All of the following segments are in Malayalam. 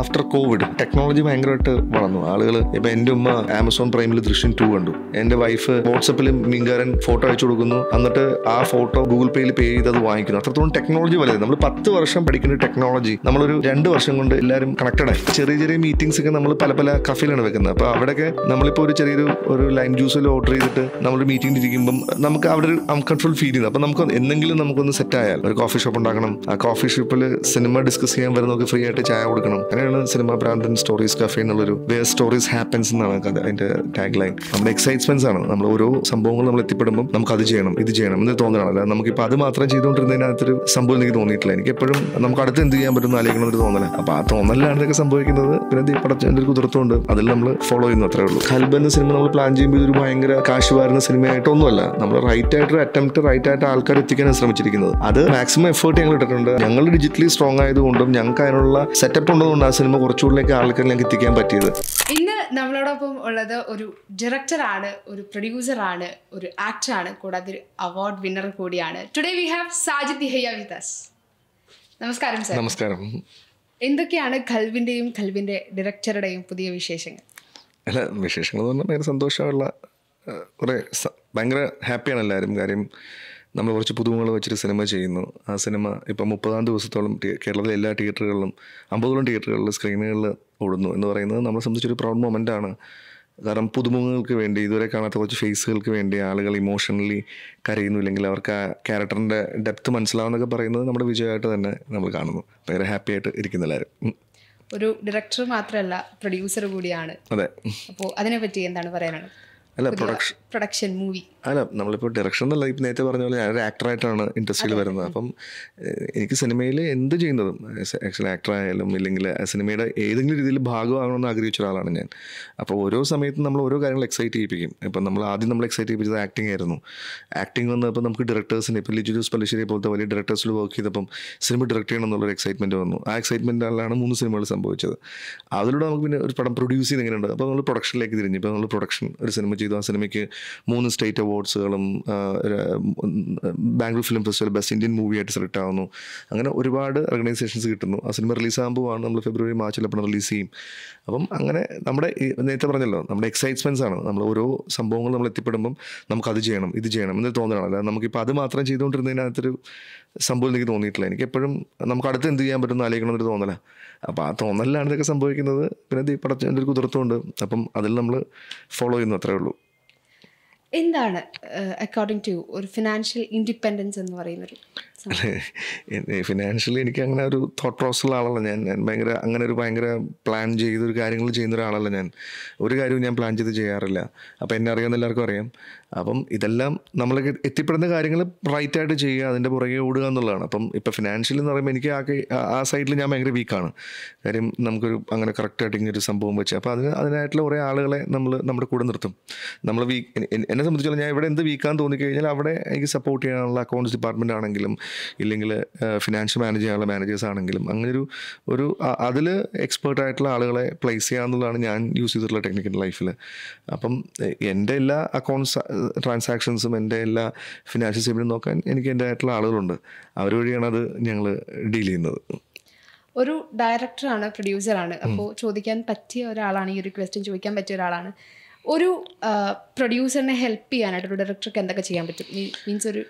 ആഫ്റ്റർ കോവിഡ് ടെക്നോളജി ഭയങ്കരമായിട്ട് വളർന്നു. ആളുകൾ ഇപ്പൊ എന്റെ ഉമ്മ ആമസോൺ പ്രൈമിൽ ദൃശ്യം ടു കണ്ടു. എന്റെ വൈഫ് വാട്സപ്പിൽ മിങ്കാരൻ ഫോട്ടോ അയച്ചു കൊടുക്കുന്നു. എന്നിട്ട് ആ ഫോട്ടോ ഗൂഗിൾ പേയിൽ പേ ചെയ്ത് അത് വാങ്ങിക്കുന്നു. അത്രത്തോളം ടെക്നോളജി വലുത്. നമ്മൾ പത്ത് വർഷം പഠിക്കുന്ന ടെക്നോളജി നമ്മളൊരു രണ്ട് വർഷം കൊണ്ട് എല്ലാവരും കണക്റ്റഡ് ആയി. ചെറിയ ചെറിയ മീറ്റിംഗ്സ് ഒക്കെ നമ്മൾ പല പല കഫയിലാണ് വെക്കുന്നത്. അപ്പോൾ അവിടെയൊക്കെ നമ്മളിപ്പോൾ ഒരു ചെറിയൊരു ഒരു ലൈം ജ്യൂസിൽ ഓർഡർ ചെയ്തിട്ട് നമ്മളൊരു മീറ്റിംഗ് ഇരിക്കുമ്പോൾ നമുക്ക് അവിടെ ഒരു അൺകംഫർട്ടബിൾ ഫീൽ ചെയ്യുന്നത് അപ്പോൾ നമുക്ക് എന്തെങ്കിലും നമുക്കൊന്ന് സെറ്റ് ആയാൽ ഒരു കോഫി ഷോപ്പ് ഉണ്ടാക്കണം. ആ കോഫി ഷോപ്പിൽ സിനിമ ഡിസ്കസ് ചെയ്യാൻ വരുന്നവർക്ക് ഫ്രീ ആയിട്ട് ചായ കൊടുക്കണം. അങ്ങനെയാണ് സിനിമ ബ്രാൻഡ് സ്റ്റോറീസ് കഫേ എന്നുള്ളൊരു വേർ സ്റ്റോറീസ് ഹാപ്പൻസ് എന്നാണ് അതിന്റെ ടാഗ് ലൈൻ നമ്മുടെ എക്സൈറ്റ്മെന്റ്സ് ആണ്. നമ്മൾ ഓരോ സംഭവങ്ങൾ നമ്മൾ എത്തിപ്പെടുമ്പോൾ നമുക്ക് അത് ചെയ്യണം ഇത് ചെയ്യണം എന്ന് തോന്നണം അല്ല നമുക്കിപ്പോൾ അത് മാത്രം ചെയ്തുകൊണ്ടിരുന്നതിനകത്തൊരു സംഭവം എനിക്ക് തോന്നിയിട്ടില്ല. എനിക്ക് എപ്പോഴും നമുക്ക് അടുത്ത് എന്ത് ചെയ്യാൻ പറ്റും ആലോചിക്കണം ഒരു തോന്നല. അപ്പോൾ ആ തോന്നലാണ് ഇതൊക്കെ സംഭവിക്കുന്നത്. പിന്നെ ഈ പടച്ചതിന്റെ ഒരു കുതിർത്തുണ്ട്. അതിൽ നമ്മൾ ഫോളോ ചെയ്യുന്നു അത്രേ ഉള്ളൂ. ഹൽബ് എന്ന സിനിമ നമ്മൾ പ്ലാൻ ചെയ്യുമ്പോൾ ഇതൊരു ഭയങ്കര കാശ് വാരുന്ന സിനിമയായിട്ടൊന്നുമല്ല നമ്മൾ റൈറ്റ് ആയിട്ടൊരു അറ്റംപ്റ്റ് റൈറ്റ് ആയിട്ട് ആൾക്കാർ എത്തിക്കാൻ ശ്രമിച്ചിരിക്കുന്നത്. അത് മാക്സിമം എഫേർട്ട് ഞങ്ങൾ ഇട്ടിട്ടുണ്ട്. ഞങ്ങൾ ഡിജിറ്റലി സ്ട്രോങ് ആയതുകൊണ്ടും ഞങ്ങൾക്ക് അതിനുള്ള സെറ്റപ്പ് ഉള്ളതുകൊണ്ട് ആ സിനിമ കുറച്ചുകൂടിലേക്ക് ആൾക്കാരിലേക്ക് എത്തിക്കാൻ പറ്റിയത്. ഇന്ന് നമ്മളോടൊപ്പം ഉള്ളത് ഒരു ഡയറക്ടറാണ് ഒരു പ്രൊഡ്യൂസറാണ് ഒരു ആക്ടറാണ് കൂടാതെ ഒരു അവാർഡ് വിന്നർ കൂടിയാണ്. Today we have Sajid Dihayya നമസ്കാരം സർ നമസ്കാരം. എന്തൊക്കെയാണ് ഖൽവിന്റെയും ഖൽവിന്റെ ഡയറക്ടറുടെയും പുതിയ വിശേഷങ്ങൾ? അല്ല വിശേഷങ്ങൾ എന്ന് പറഞ്ഞാൽ ഭയങ്കര സന്തോഷമുള്ള കുറേ ഭയങ്കര ഹാപ്പിയാണ് എല്ലാവരും. കാര്യം നമ്മൾ കുറച്ച് പുതുമകൾ വെച്ചിട്ട് സിനിമ ചെയ്യുന്നു. ആ സിനിമ ഇപ്പം മുപ്പതാം ദിവസത്തോളം കേരളത്തിലെ എല്ലാ തിയേറ്ററുകളിലും അമ്പതോളം തിയേറ്ററുകളിൽ സ്ക്രീനുകളിൽ ഓടുന്നു എന്ന് പറയുന്നത് നമ്മളെ സംബന്ധിച്ചൊരു പ്രൗഡ് മൊമെന്റ് ആണ്. കാരണം പുതുമുഖങ്ങൾക്ക് വേണ്ടി ഇതുവരെ കാണാത്ത കുറച്ച് ഫേസുകൾക്ക് വേണ്ടി ആളുകൾ ഇമോഷണലി കരയുന്നു ഇല്ലെങ്കിൽ അവർക്ക് ആ ക്യാരക്ടറിന്റെ ഡെപ്ത് മനസ്സിലാവുന്നൊക്കെ പറയുന്നത് നമ്മുടെ വിജയമായിട്ട് തന്നെ നമ്മൾ കാണുന്നു. ഭയങ്കര ഹാപ്പി ആയിട്ട് ഇരിക്കുന്ന എല്ലാവരും. ഒരു ഡയറക്ടർ മാത്രമല്ല പ്രൊഡ്യൂസർ കൂടിയാണ്. അതെ. അപ്പോൾ അതിനെപ്പറ്റി എന്താണ് പറയാനുള്ളത്? അല്ല പ്രൊഡക്ഷൻ പ്രൊഡക്ഷൻ മൂവി അല്ല നമ്മളിപ്പോൾ ഡയറക്ഷൻ എന്നല്ല ഇപ്പം നേരത്തെ പറഞ്ഞ പോലെ ഞാനൊരു ആക്ടറായിട്ടാണ് ഇൻഡസ്ട്രിയിൽ വരുന്നത്. അപ്പം എനിക്ക് സിനിമയിൽ എന്ത് ചെയ്യുന്നതും ആക്ച്വലി ആക്ടറായാലും ഇല്ലെങ്കിൽ ആ സിനിമയുടെ ഏതെങ്കിലും രീതിയിൽ ഭാഗമാകണമെന്ന് ആഗ്രഹിച്ച ഒരാളാണ് ഞാൻ. അപ്പോൾ ഓരോ സമയത്തും നമ്മൾ ഓരോ കാര്യങ്ങൾ എക്സൈറ്റ് ചെയ്യിപ്പിക്കും. ഇപ്പം നമ്മൾ ആദ്യം നമ്മൾ എക്സൈറ്റ് ചെയ്യിപ്പിച്ചത് ആക്ടിംഗ് ആയിരുന്നു. ആക്ടിംഗ് വന്നപ്പോൾ നമുക്ക് ഡയറക്ടേഴ്സിന് ഇപ്പോൾ ലിജു ജോസ് പല്ലിശ്ശേരി പോലത്തെ വലിയ ഡയറക്ടേഴ്സിൽ വർക്ക് ചെയ്തപ്പം സിനിമ ഡയറക്റ്റ് ചെയ്യണം എന്നുള്ളൊരു എക്സൈറ്റ്മെന്റ് വന്നു. ആ എക്സൈറ്റ്മെന്റിലാണ് മൂന്ന് സിനിമകൾ സംഭവിച്ചത്. അതിലൂടെ നമുക്ക് പിന്നെ ഒരു പടം പ്രൊഡ്യൂസ് ചെയ്യുന്ന എങ്ങനെയുണ്ട്? അപ്പോൾ നമ്മൾ പ്രൊഡക്ഷനിലേക്ക് തിരിഞ്ഞു. ഇപ്പോൾ നമ്മൾ പ്രൊഡക്ഷൻ ഒരു സിനിമ ചെയ്തു ആ സിനിമയ്ക്ക് മൂന്ന് state അവാർഡ്സുകളും Bangalore film festival best Indian movie ആയിട്ട് സെലക്ട് ആവുന്നു. അങ്ങനെ ഒരുപാട് ഓർഗനൈസേഷൻസ് കിട്ടുന്നു. ആ സിനിമ റിലീസ് റിലീസാകുമ്പോഴാണ് നമ്മൾ ഫെബ്രുവരി മാർച്ചിൽ അപ്പം റിലീസ് ചെയ്യും. അപ്പം അങ്ങനെ നമ്മുടെ നേരത്തെ പറഞ്ഞല്ലോ നമ്മുടെ എക്സൈറ്റ്മെന്റ്സ് ആണ്. നമ്മൾ ഓരോ സംഭവങ്ങൾ നമ്മൾ എത്തിപ്പെടുമ്പം നമുക്ക് അത് ചെയ്യണം ഇത് ചെയ്യണം എന്ന് തോന്നണം അല്ല നമുക്കിപ്പോൾ അത് മാത്രം ചെയ്തുകൊണ്ടിരുന്നതിനകത്തൊരു സംഭവം എനിക്ക് തോന്നിയിട്ടില്ല. എനിക്ക് എപ്പോഴും നമുക്ക് അടുത്ത് എന്ത് ചെയ്യാൻ പറ്റുന്ന ആലോചിക്കണം എന്നൊരു തോന്നല. അപ്പോൾ ആ തോന്നലിലാണ് ഇതൊക്കെ സംഭവിക്കുന്നത്. പിന്നെ ഈ പടച്ചതിന്റെ ഒരു കുതിർത്തുണ്ട് അപ്പം അതിൽ നമ്മൾ ഫോളോ ചെയ്യുന്നു അത്രേ ഉള്ളൂ. എന്താണ് അക്കോർഡിംഗ് ടു ഒരു ഫിനാൻഷ്യൽ ഇൻഡിപെൻഡൻസ് എന്ന് പറയുന്നൊരു ഫിനാൻഷ്യലി എനിക്ക് അങ്ങനെ ഒരു തോട്ട് പ്രോസസ്സുള്ള ആളല്ല ഞാൻ. ഭയങ്കര അങ്ങനെ ഒരു ഭയങ്കര പ്ലാൻ ചെയ്ത് ഒരു കാര്യങ്ങൾ ചെയ്യുന്ന ഒരാളല്ല ഞാൻ. ഒരു കാര്യവും ഞാൻ പ്ലാൻ ചെയ്ത് ചെയ്യാറില്ല. അപ്പോൾ എന്നെ അറിയാവുന്ന എല്ലാവർക്കും അറിയാം. അപ്പം ഇതെല്ലാം നമ്മൾ എത്തിപ്പെടുന്ന കാര്യങ്ങൾ റൈറ്റായിട്ട് ചെയ്യുക അതിന്റെ പുറകെ ഓടുക എന്നുള്ളതാണ്. അപ്പം ഇപ്പോൾ ഫിനാൻഷ്യലി എന്ന് പറയുമ്പോൾ എനിക്ക് ആ ആ- സൈഡിൽ ഞാൻ ഭയങ്കര വീക്കാണ് കാര്യം നമുക്കൊരു അങ്ങനെ കറക്റ്റായിട്ട് ഇങ്ങനൊരു സംഭവം വെച്ച്. അപ്പോൾ അതിന് അതിനായിട്ടുള്ള കുറേ ആളുകളെ നമ്മൾ നമ്മുടെ കൂടെ നിർത്തും. നമ്മൾ വീക്ക് എന്നെ സംബന്ധിച്ചോളം ഞാൻ ഇവിടെ എന്ത് വീക്കാന്ന് തോന്നിക്കഴിഞ്ഞാൽ അവിടെ എനിക്ക് സപ്പോർട്ട് ചെയ്യാനുള്ള അക്കൗണ്ട്സ് ഡിപ്പാർട്ട്മെന്റ് ആണെങ്കിലും ഇല്ലെങ്കിൽ ഫിനാൻഷ്യൽ മാനേജ് ചെയ്യാനുള്ള മാനേജേഴ്സ് ആണെങ്കിലും അങ്ങനൊരു ഒരു അതിൽ എക്സ്പേർട്ട് ആയിട്ടുള്ള ആളുകളെ പ്ലേസ് ചെയ്യാന്നുള്ളതാണ് ഞാൻ യൂസ് ചെയ്തിട്ടുള്ള ടെക്നിക്കൽ ലൈഫിൽ അപ്പം എന്റെ എല്ലാ അക്കൗണ്ട്സ് ട്രാൻസാക്ഷൻസും എന്റെ എല്ലാ ഫിനാൻഷ്യൽ സ്റ്റേറ്റ്മെന്റും നോക്കാൻ എനിക്ക് എന്റെ ആയിട്ടുള്ള ആളുകളുണ്ട്. അവർ വഴിയാണ് അത് ഞങ്ങൾ ഡീൽ ചെയ്യുന്നത്. ഒരു ഡയറക്ടറാണ് പ്രൊഡ്യൂസറാണ് അപ്പോൾ ചോദിക്കാൻ പറ്റിയ ഒരാളാണ് ഈ ഒരു ക്വസ്റ്റ്യൻ ചോദിക്കാൻ പറ്റിയ ഒരാളാണ്. ഒരു പ്രൊഡ്യൂസറിനെ ഹെൽപ്പ് ചെയ്യാനായിട്ട് ഒരു ഡയറക്ടർക്ക് എന്തൊക്കെ ചെയ്യാൻ പറ്റും? മീൻസ് ഒരു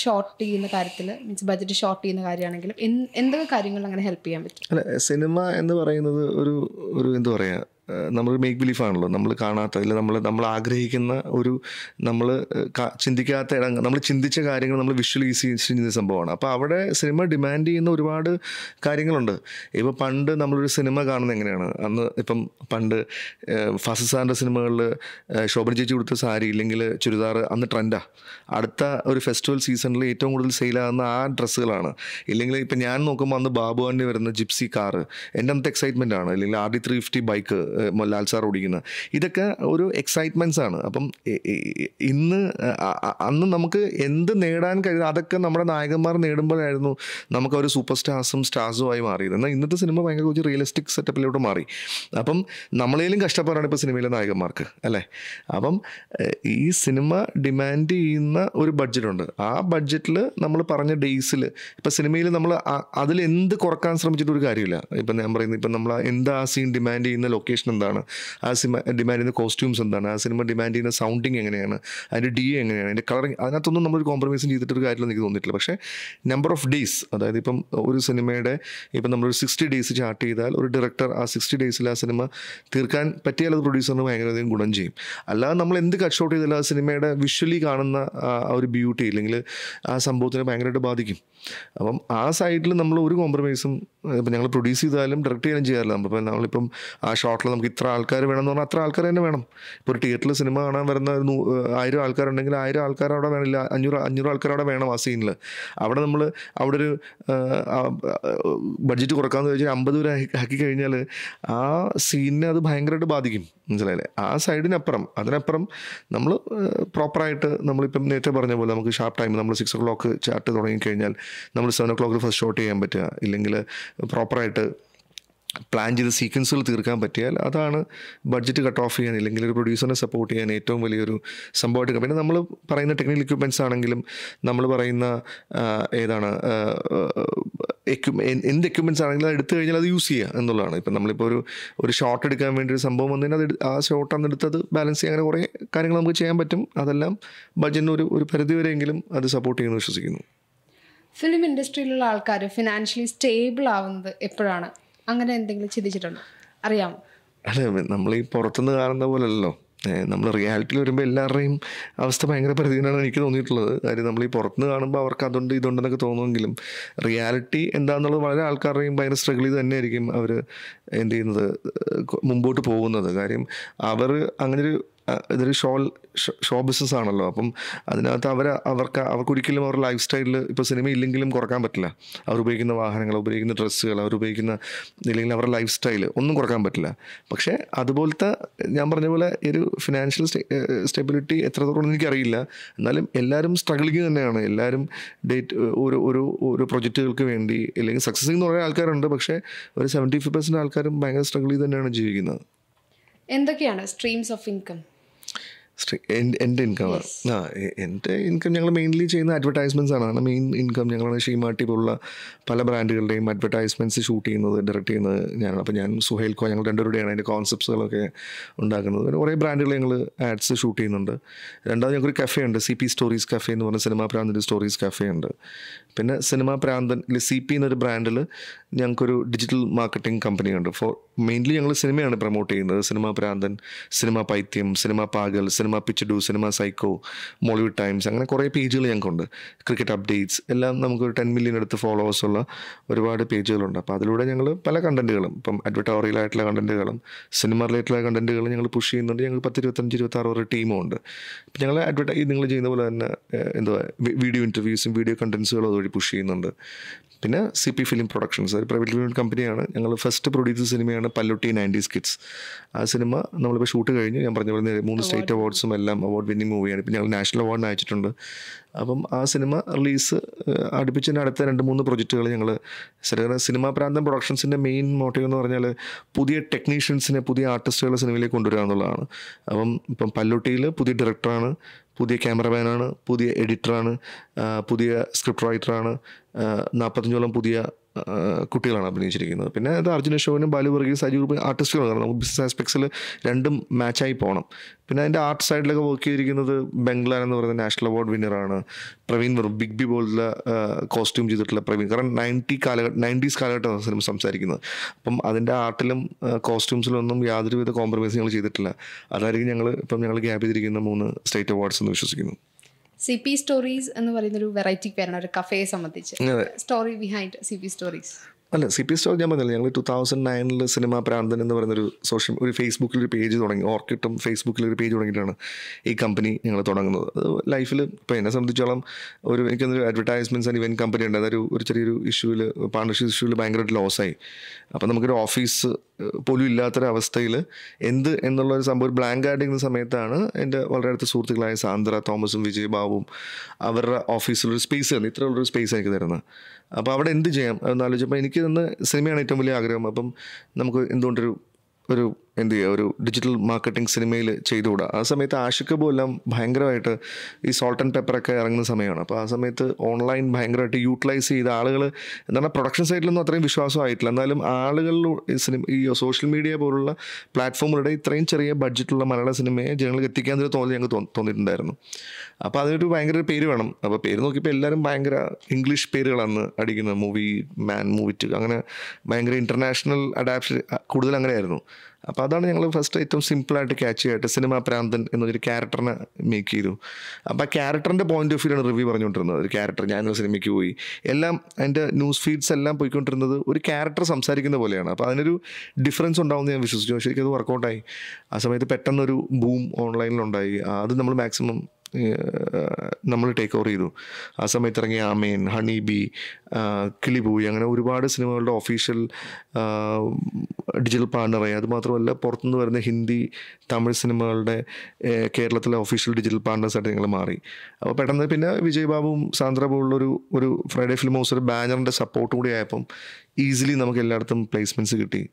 ഷോർട്ട് ചെയ്യുന്ന കാര്യത്തിൽ മീൻസ് ബഡ്ജറ്റ് ഷോർട്ട് ചെയ്യുന്ന കാര്യമാണെങ്കിലും എന്തൊക്കെ കാര്യങ്ങൾ അങ്ങനെ ഹെൽപ്പ് ചെയ്യാൻ പറ്റും? അല്ല സിനിമ എന്ന് പറയുന്നത് ഒരു ഒരു എന്താ പറയുക നമ്മൾ മേക്ക് ബിലീഫ് ആണല്ലോ. നമ്മൾ കാണാത്ത അല്ലെങ്കിൽ നമ്മൾ നമ്മൾ ആഗ്രഹിക്കുന്ന ഒരു നമ്മൾ ചിന്തിക്കാത്ത ഇടങ്ങൾ നമ്മൾ ചിന്തിച്ച കാര്യങ്ങൾ നമ്മൾ വിഷ്വലൈസ് ചെയ്യുന്ന സംഭവമാണ്. അപ്പോൾ അവിടെ സിനിമ ഡിമാൻഡ് ചെയ്യുന്ന ഒരുപാട് കാര്യങ്ങളുണ്ട്. ഇപ്പോൾ പണ്ട് നമ്മളൊരു സിനിമ കാണുന്നത് എങ്ങനെയാണ്? അന്ന് ഇപ്പം പണ്ട് ഫാസിൽ സാറിന്റെ സിനിമകളിൽ ശോഭന ചേച്ചി കൊടുത്ത സാരി ഇല്ലെങ്കിൽ ചുരിദാർ അന്ന് ട്രെൻഡാണ് അടുത്ത ഒരു ഫെസ്റ്റിവൽ സീസണിൽ ഏറ്റവും കൂടുതൽ സെയിലാകുന്ന ആ ഡ്രസ്സുകളാണ്. ഇല്ലെങ്കിൽ ഇപ്പം ഞാൻ നോക്കുമ്പോൾ അന്ന് ബാബുവാന്റെ വരുന്ന ജിപ്സി കാറ് എന്റെ അന്നത്തെ എക്സൈറ്റ്മെന്റ് ആണ്. അല്ലെങ്കിൽ R D three fifty bike Lal sir ഓടിക്കുന്നത്. ഇതൊക്കെ ഒരു എക്സൈറ്റ്മെന്റ്സ് ആണ്. അപ്പം ഇന്ന് അന്ന് നമുക്ക് എന്ത് നേടാൻ കഴിയും അതൊക്കെ നമ്മുടെ നായകന്മാർ നേടുമ്പോഴായിരുന്നു നമുക്ക് ഒരു സൂപ്പർ സ്റ്റാർസും സ്റ്റാർസും ആയി മാറിയത്. എന്നാൽ ഇന്നത്തെ സിനിമ ഭയങ്കര കുറച്ച് റിയലിസ്റ്റിക് സെറ്റപ്പിലോട്ട് മാറി. അപ്പം നമ്മളേലും കഷ്ടപ്പാടാണ് ഇപ്പോൾ സിനിമയിലെ നായകന്മാർക്ക് അല്ലേ? അപ്പം ഈ സിനിമ ഡിമാൻഡ് ചെയ്യുന്ന ഒരു ബഡ്ജറ്റുണ്ട് ആ ബഡ്ജറ്റിൽ നമ്മൾ പറഞ്ഞ ഡേയ്സിൽ ഇപ്പം സിനിമയിൽ നമ്മൾ അതിൽ എന്ത് കുറയ്ക്കാൻ ശ്രമിച്ചിട്ട് ഒരു കാര്യമില്ല. ഇപ്പം ഞാൻ പറയുന്നത് ഇപ്പം നമ്മൾ എന്താ സീൻ ഡിമാൻഡ് ചെയ്യുന്ന ലൊക്കേഷൻ എന്താണ്? ആ സിനിമ ഡിമാൻഡ് ചെയ്യുന്ന കോസ്റ്റ്യൂംസ് എന്താണ്? ആ സിനിമ ഡിമാൻഡ് ചെയ്യുന്ന സൗണ്ടിങ് എങ്ങനെയാണ്? അതിന്റെ ഡി എങ്ങനെയാണ്? അതിന്റെ കളറിങ് അതിനകത്തൊന്നും നമ്മൾ കോംപ്രമൈസും ചെയ്തിട്ടൊരു കാര്യമില്ല എനിക്ക് തോന്നിയിട്ടില്ല. പക്ഷേ നമ്പർ ഓഫ് ഡേയ്സ് അതായത് ഇപ്പം ഒരു സിനിമയുടെ ഇപ്പം ഒരു സിക്സ്റ്റി ഡേയ്സ് ചാർട്ട് ചെയ്താൽ ഒരു ഡയറക്ടർ ആ സിക്സ്റ്റി ഡേയ്സിൽ ആ സിനിമ തീർക്കാൻ പറ്റിയാൽ അത് പ്രൊഡ്യൂസറിന് ഭയങ്കരധികം ഗുണം ചെയ്യും. അല്ലാതെ നമ്മൾ എന്ത് കട്ട് ഔട്ട് ചെയ്താലും ആ സിനിമയുടെ വിഷ്വലി കാണുന്ന ആ ഒരു ബ്യൂട്ടി അല്ലെങ്കിൽ ആ സംഭവത്തിനെ ഭയങ്കരമായിട്ട് ബാധിക്കും. അപ്പം ആ സൈഡിൽ നമ്മൾ ഒരു കോംപ്രമൈസും ഇപ്പം ഞങ്ങൾ പ്രൊഡ്യൂസ് ചെയ്താലും ഡയറക്റ്റ് ചെയ്യാനും ചെയ്യാറില്ല. നമ്മളിപ്പോൾ നമ്മളിപ്പം ആ ഷോട്ടിൽ നമുക്ക് ഇത്ര ആൾക്കാർ വേണം എന്ന് പറഞ്ഞാൽ അത്ര ആൾക്കാർ തന്നെ വേണം. ഇപ്പോൾ ഒരു തിയേറ്ററിൽ സിനിമ കാണാൻ വരുന്ന ആയിരം ആൾക്കാരുണ്ടെങ്കിൽ ആയിരം ആൾക്കാർ അവിടെ വേണമില്ല അഞ്ഞൂറ് അഞ്ഞൂറ് ആൾക്കാർ അവിടെ വേണം ആ സീനിൽ അവിടെ നമ്മൾ അവിടെ ഒരു ബഡ്ജറ്റ് കുറക്കാമെന്ന് ചോദിച്ചാൽ അമ്പത് രൂപ ആക്കി കഴിഞ്ഞാൽ ആ സീനിനെ അത് ഭയങ്കരമായിട്ട് ബാധിക്കും. മനസ്സിലായില്ലേ? ആ സൈഡിനപ്പുറം അതിനപ്പുറം നമ്മൾ പ്രോപ്പറായിട്ട് നമ്മളിപ്പം നേരത്തെ പറഞ്ഞ പോലെ നമുക്ക് ഷാർപ്പ് ടൈം നമ്മൾ സിക്സ് ഒ ക്ലോക്ക് ചാർട്ട് തുടങ്ങിക്കഴിഞ്ഞാൽ നമ്മൾ സെവൻ ഒ ക്ലോക്കിൽ ഫസ്റ്റ് ഷോട്ട് ചെയ്യാൻ പറ്റുക. ഇല്ലെങ്കിൽ പ്രോപ്പറായിട്ട് പ്ലാൻ ചെയ്ത സീക്വൻസുകൾ തീർക്കാൻ പറ്റിയാൽ അതാണ് ബഡ്ജറ്റ് കട്ട് ഓഫ് ചെയ്യാൻ ഇല്ലെങ്കിൽ ഒരു പ്രൊഡ്യൂസറിനെ സപ്പോർട്ട് ചെയ്യാൻ ഏറ്റവും വലിയൊരു സംഭവമായിട്ട് പിന്നെ നമ്മൾ പറയുന്ന ടെക്നിക്കൽ എക്യുപ്മെന്റ്സ് ആണെങ്കിലും നമ്മൾ പറയുന്ന ഏതാണ് എക്യു എന്ത് എക്യുപ്മെന്റ്സ് ആണെങ്കിലും അത് എടുത്തു കഴിഞ്ഞാൽ അത് യൂസ് ചെയ്യുക എന്നുള്ളതാണ്. ഇപ്പം നമ്മളിപ്പോൾ ഒരു ഒരു ഷോട്ട് എടുക്കാൻ വേണ്ടി ഒരു സംഭവം വന്നതിന് അത് ആ ഷോട്ട് അന്ന് എടുത്തത് ബാലൻസ് ചെയ്യാൻ അങ്ങനെ കുറേ കാര്യങ്ങൾ നമുക്ക് ചെയ്യാൻ പറ്റും. അതെല്ലാം ബഡ്ജറ്റിന് ഒരു ഒരു പരിധിവരെയെങ്കിലും അത് സപ്പോർട്ട് ചെയ്യുമെന്ന് വിശ്വസിക്കുന്നു. ഫിലിം ഇൻഡസ്ട്രിയിലുള്ള ആൾക്കാർ ഫിനാൻഷ്യലി സ്റ്റേബിൾ ആവുന്നത് എപ്പോഴാണ്? അങ്ങനെ എന്തെങ്കിലും ചിന്തിച്ചിട്ടുണ്ടോ? അറിയാമോ? അല്ല നമ്മൾ ഈ പുറത്തുനിന്ന് കാണുന്ന പോലല്ലോ നമ്മൾ റിയാലിറ്റിയിൽ വരുമ്പോൾ എല്ലാവരുടെയും അവസ്ഥ ഭയങ്കര പ്രതിദിനാണ് എനിക്ക് തോന്നിയിട്ടുള്ളത്. കാര്യം നമ്മൾ ഈ പുറത്തുനിന്ന് കാണുമ്പോൾ അവർക്ക് അതുണ്ട് ഇതുണ്ടെന്നൊക്കെ തോന്നുമെങ്കിലും റിയാലിറ്റി എന്താണെന്നുള്ളത് വളരെ ആൾക്കാരുടെയും ഭയങ്കര സ്ട്രഗിൾ ചെയ്ത് തന്നെയായിരിക്കും അവർ എന്ത് ചെയ്യുന്നത് മുമ്പോട്ട് പോകുന്നത്. കാര്യം അവർ അങ്ങനൊരു ഇതൊരു ഷോൾ ഷോ ബിസിനസ് ആണല്ലോ. അപ്പം അതിനകത്ത് അവർ അവർക്ക് അവർക്ക് ഒരിക്കലും അവരുടെ ലൈഫ് സ്റ്റൈലിൽ ഇപ്പോൾ സിനിമ ഇല്ലെങ്കിലും കുറയ്ക്കാൻ പറ്റില്ല. അവർ ഉപയോഗിക്കുന്ന വാഹനങ്ങൾ ഉപയോഗിക്കുന്ന ഡ്രസ്സുകൾ അവർ ഉപയോഗിക്കുന്ന ഇല്ലെങ്കിൽ അവരുടെ ലൈഫ് സ്റ്റൈൽ ഒന്നും കുറയ്ക്കാൻ പറ്റില്ല. പക്ഷേ അതുപോലത്തെ ഞാൻ പറഞ്ഞ പോലെ ഒരു ഫിനാൻഷ്യൽ സ്റ്റെബിലിറ്റി എത്രത്തോളം എനിക്കറിയില്ല. എന്നാലും എല്ലാവരും സ്ട്രഗിളിങ് തന്നെയാണ്. എല്ലാവരും ഡേറ്റ് ഒരു ഒരു ഒരു പ്രൊജക്റ്റുകൾക്ക് വേണ്ടി അല്ലെങ്കിൽ സക്സസ് എന്ന് പറയുന്ന ആൾക്കാരുണ്ട്. പക്ഷേ ഒരു സെവന്റി ഫൈവ് പെർസെന്റ് ആൾക്കാരും ഭയങ്കര സ്ട്രഗിൾ ചെയ്ത് തന്നെയാണ് ജീവിക്കുന്നത്. എന്തൊക്കെയാണ് സ്ട്രീംസ് ഓഫ് ഇൻകം എന്റെ ഇൻകം. ആ എന്റെ ഇൻകം ഞങ്ങൾ മെയിൻലി ചെയ്യുന്ന അഡ്വർടൈസ്മെന്റ്സ് ആണ്. ആണ് മെയിൻ ഇൻകം ഞങ്ങളാണ് ഷീമാട്ടി പോലുള്ള പല ബ്രാൻഡുകളുടെയും അഡ്വർടൈസ്മെന്റ്സ് ഷൂട്ട് ചെയ്യുന്നത് ഡയറക്റ്റ് ചെയ്യുന്നത് ഞാനാണ്. അപ്പോൾ ഞാൻ സുഹേൽ കോ ഞങ്ങൾ രണ്ടുപേരുടെയാണ് അതിന്റെ കോൺസെപ്റ്റ്സുകളൊക്കെ ഉണ്ടാക്കുന്നത്. പിന്നെ കുറേ ബ്രാൻഡുകൾ ഞങ്ങൾ ആഡ്സ് ഷൂട്ട് ചെയ്യുന്നുണ്ട്. രണ്ടാമത് ഞങ്ങൾക്കൊരു കഫേ ഉണ്ട്. സി പി സ്റ്റോറീസ് കഫേ എന്ന് പറഞ്ഞ സിനിമാ പ്രാന്തിന്റെ സ്റ്റോറീസ് കഫേ ഉണ്ട്. പിന്നെ സിനിമാ പ്രാന്തൻ സി പി എന്നൊരു ബ്രാൻഡിൽ ഞങ്ങൾക്കൊരു ഡിജിറ്റൽ മാർക്കറ്റിംഗ് കമ്പനി ഉണ്ട്. ഫോർ മെയിൻലി ഞങ്ങൾ സിനിമയാണ് പ്രൊമോട്ട് ചെയ്യുന്നത്. സിനിമാ പ്രാന്തൻ സിനിമ പൈത്യം സിനിമ പാഗൽ സിനിമ പിച്ചഡു സിനിമ സൈക്കോ മോളിവുഡ് ടൈംസ് അങ്ങനെ കുറേ പേജുകൾ ഞങ്ങൾക്കുണ്ട്. ക്രിക്കറ്റ് അപ്ഡേറ്റ്സ് എല്ലാം നമുക്കൊരു ടെൻ മില്യൺ അടുത്ത് ഫോളോവേഴ്സ് ഉള്ള ഒരുപാട് പേജുകളുണ്ട് അപ്പോൾ അതിലൂടെ ഞങ്ങൾ പല കണ്ടന്റുകളും ഇപ്പം അഡ്വർട്ടോറിയലായിട്ടുള്ള കണ്ടന്റുകളും സിനിമ റിലേറ്റഡായ കണ്ടന്റുകളും ഞങ്ങൾ പുഷ് ചെയ്യുന്നുണ്ട്. ഞങ്ങൾ പത്ത് ഇരുപത്തഞ്ച് ഇരുപത്താറ് വരെ ടീമും ഉണ്ട്. അപ്പം ഞങ്ങൾ അഡ്വർട്ടൈസ് നിങ്ങൾ ചെയ്യുന്ന പോലെ തന്നെ എന്തുവാ വീഡിയോ ഇന്റർവ്യൂസും വീഡിയോ കണ്ടൻസുകളും അതുവഴി പുഷ് ചെയ്യുന്നുണ്ട്. പിന്നെ സി പി ഫിലിം പ്രൊഡക്ഷൻസ് ഒരു പ്രൈവറ്റ് ലിമിറ്റഡ് കമ്പനിയാണ് ഞങ്ങൾ ഫസ്റ്റ് പ്രൊഡ്യൂസ് സിനിമയാണ് പല്ലുട്ടി നയന്റീസ് കിഡ്സ് ആ സിനിമ നമ്മളിപ്പോൾ ഷൂട്ട് കഴിഞ്ഞു. ഞാൻ പറഞ്ഞ പോലെ മൂന്ന് സ്റ്റേറ്റ് അവാർഡ്സും എല്ലാം അവാർഡ് വിന്നിങ് മൂവിയാണ് ഇപ്പം ഞങ്ങൾ നാഷണൽ അവാർഡിന് അയച്ചിട്ടുണ്ട് അപ്പം ആ സിനിമ റിലീസ് അടുപ്പിച്ച് തന്നെ അടുത്ത രണ്ട് മൂന്ന് പ്രൊജക്റ്റുകൾ ഞങ്ങൾ സിനിമാ പ്രാന്തം പ്രൊഡക്ഷൻസിന്റെ മെയിൻ മോട്ടീവ് എന്ന് പറഞ്ഞാൽ പുതിയ ടെക്നീഷ്യൻസിനെ പുതിയ ആർട്ടിസ്റ്റുകളെ സിനിമയിലേക്ക് കൊണ്ടുവരിക എന്നുള്ളതാണ്. അപ്പം ഇപ്പം പല്ലുട്ടിയിൽ പുതിയ ഡയറക്ടറാണ് പുതിയ ക്യാമറമാനാണ് പുതിയ എഡിറ്ററാണ് പുതിയ സ്ക്രിപ്റ്റ് റൈറ്ററാണ് നാൽപ്പത്തഞ്ചോളം പുതിയ കുട്ടികളാണ് അഭിനയിച്ചിരിക്കുന്നത്. പിന്നെ അത് അർജുന ഷോവിനും ബാലു വർഗീസ് സജീവ് ഗ്രൂപ്പ് ആർട്ടിസ്റ്റുകളാണ്. കാരണം നമുക്ക് ബിസിനസ് ആസ്പെക്ട്സിൽ രണ്ടും മാച്ചായി പോകണം പിന്നെ അതിന്റെ ആർട്ട് സൈഡിലൊക്കെ വർക്ക് ചെയ്തിരിക്കുന്നത് ബംഗ്ലാൻ എന്ന് പറയുന്ന നാഷണൽ അവാർഡ് വിന്നറാണ് പ്രവീൺ വെറും ബിഗ് ബി പോലുള്ള കോസ്റ്റ്യൂം ചെയ്തിട്ടുള്ള പ്രവീൺ. കാരണം നയന്റി കാലഘട്ടം നയന്റീസ് കാലഘട്ടമാണ് സിനിമ സംസാരിക്കുന്നത്. അപ്പം അതിന്റെ ആർട്ടിലും കോസ്റ്റ്യൂംസിലും ഒന്നും യാതൊരുവിധ കോംപ്രമൈസ് ഞങ്ങൾ ചെയ്തിട്ടില്ല. അതായിരിക്കും ഞങ്ങൾ ഇപ്പം ഞങ്ങൾ ഗ്യാപ്പ് ചെയ്തിരിക്കുന്ന മൂന്ന് സ്റ്റേറ്റ് അവാർഡ്സ് എന്ന് വിശ്വസിക്കുന്നു. സി പി സ്റ്റോറീസ് എന്ന് പറയുന്ന ഒരു വെറൈറ്റി പേരാണ് ഒരു കഫയെ സംബന്ധിച്ച്. Story behind C P stories അല്ല സി പി സ്റ്റോർ ഞാൻ പറഞ്ഞില്ല ഞങ്ങൾ ടു തൗസൻഡ് നയനിൽ സിനിമ പ്രാന്തൻ എന്ന് പറയുന്നൊരു സോഷ്യൽ ഒരു ഫേസ്ബുക്കിൽ ഒരു പേജ് തുടങ്ങി. ഓർക്കിട്ടും ഫേസ്ബുക്കിൽ ഒരു പേജ് തുടങ്ങിയിട്ടാണ് ഈ കമ്പനി ഞങ്ങൾ തുടങ്ങുന്നത്. അത് ലൈഫിൽ ഇപ്പോൾ എന്നെ സംബന്ധിച്ചോളം ഒരു എനിക്കൊന്നൊരു അഡ്വർടൈസ്മെന്റ്സ് ആൻഡ് ഇവന്റ് കമ്പനി ഉണ്ട്. അതൊരു ഒരു ചെറിയൊരു ഇഷ്യൂവിൽ പാർട്ണർഷിപ്പ് ഇഷ്യൂവിൽ ഭയങ്കരമായിട്ട് ആയി. അപ്പോൾ നമുക്കൊരു ഓഫീസ് പോലും ഇല്ലാത്തൊരവസ്ഥയിൽ എന്ത് എന്നുള്ള ഒരു സംഭവം ബ്ലാങ്ക് ആയിട്ടിരിക്കുന്ന സമയത്താണ് എന്റെ വളരെ അടുത്ത സുഹൃത്തുക്കളായ സാന്ദ്ര തോമസും വിജയ് ബാബുവും അവരുടെ ഓഫീസിലൊരു സ്പേസ് തന്നു ഇത്രയുള്ളൊരു സ്പേസ് എനിക്ക് തരുന്നത്. അപ്പോൾ അവിടെ എന്ത് ചെയ്യാം? എന്നാലോചിച്ചപ്പോൾ എനിക്ക് തന്നെ സിനിമയാണ് ഏറ്റവും വലിയ ആഗ്രഹം. അപ്പം നമുക്ക് എന്തുകൊണ്ടൊരു ഒരു എന്ത് ചെയ്യുക ഒരു ഡിജിറ്റൽ മാർക്കറ്റിംഗ് സിനിമയിൽ ചെയ്തുകൂടാ. ആ സമയത്ത് ആഷിക്കബു എല്ലാം ഭയങ്കരമായിട്ട് ഈ സോൾട്ട് ആൻഡ് പെപ്പറൊക്കെ ഇറങ്ങുന്ന സമയമാണ്. അപ്പോൾ ആ സമയത്ത് ഓൺലൈൻ ഭയങ്കരമായിട്ട് യൂട്ടിലൈസ് ചെയ്ത ആളുകൾ എന്താണ് പ്രൊഡക്ഷൻ സൈഡിലൊന്നും അത്രയും വിശ്വാസം ആയിട്ടില്ല. എന്നാലും ആളുകളിൽ സിനിമ ഈ സോഷ്യൽ മീഡിയ പോലുള്ള പ്ലാറ്റ്ഫോമുകളുടെ ഇത്രയും ചെറിയ ബഡ്ജറ്റുള്ള മലയാള സിനിമയെ ജനങ്ങൾക്ക് എത്തിക്കാൻ തന്നെ തോന്നി ഞങ്ങൾക്ക് തോന്നിയിട്ടുണ്ടായിരുന്നു. അപ്പോൾ അതിനൊരു ഭയങ്കര ഒരു പേര് വേണം. അപ്പോൾ പേര് നോക്കിയപ്പോൾ എല്ലാവരും ഭയങ്കര ഇംഗ്ലീഷ് പേരുകളാണ് അടിക്കുന്നത്. മൂവി മാൻ മൂവി ടു അങ്ങനെ ഭയങ്കര ഇന്റർനാഷണൽ അഡാപ്ഷൻ കൂടുതൽ അങ്ങനെയായിരുന്നു. അപ്പോൾ അതാണ് ഞങ്ങൾ ഫസ്റ്റ് ഏറ്റവും സിമ്പിളായിട്ട് ക്യാച്ച് ചെയ്തിട്ട് സിനിമ പ്രാന്തൻ എന്നൊരു ക്യാരക്ടറിനെ മേക്ക് ചെയ്തു. അപ്പോൾ ആ ക്യാരക്ടറിന്റെ പോയിന്റ് ഓഫ് വ്യൂലാണ് റിവ്യൂ പറഞ്ഞുകൊണ്ടിരുന്നത്. ഒരു ക്യാരക്ടർ ഞാനൊരു സിനിമയ്ക്ക് പോയി. എല്ലാം അതിന്റെ ന്യൂസ് ഫീഡ്സ് എല്ലാം പോയിക്കൊണ്ടിരുന്നത് ഒരു ക്യാരക്ടർ സംസാരിക്കുന്ന പോലെയാണ്. അപ്പോൾ അതിനൊരു ഡിഫറൻസ് ഉണ്ടാവുമെന്ന് ഞാൻ വിശ്വസിച്ചു. ശരിക്കും അത് വർക്കൗട്ടായി ആ സമയത്ത് പെട്ടെന്നൊരു ബൂം ഓൺലൈനിലുണ്ടായി അത് നമ്മൾ മാക്സിമം നമ്മൾ ടേക്ക് ഓവർ ചെയ്തു. ആ സമയത്ത് ഇറങ്ങിയ ആമേൻ ഹണി ബി കിളിബൂയി അങ്ങനെ ഒരുപാട് സിനിമകളുടെ ഒഫീഷ്യൽ ഡിജിറ്റൽ പാർട്ണറായി അതുമാത്രമല്ല പുറത്തുനിന്ന് വരുന്ന ഹിന്ദി തമിഴ് സിനിമകളുടെ കേരളത്തിലെ ഒഫീഷ്യൽ ഡിജിറ്റൽ പാർട്ണേഴ്സായിട്ട് ഞങ്ങൾ മാറി. അപ്പോൾ പെട്ടെന്ന് പിന്നെ വിജയ് ബാബുവും സാന്ദ്ര ഒരു ഫ്രൈഡേ ഫിലിം ഹൗസ് ഒരു ബാനറിന്റെ സപ്പോർട്ടും കൂടി ആയപ്പം ഈസിലി നമുക്ക് എല്ലായിടത്തും പ്ലേസ്മെന്റ്സ് കിട്ടി.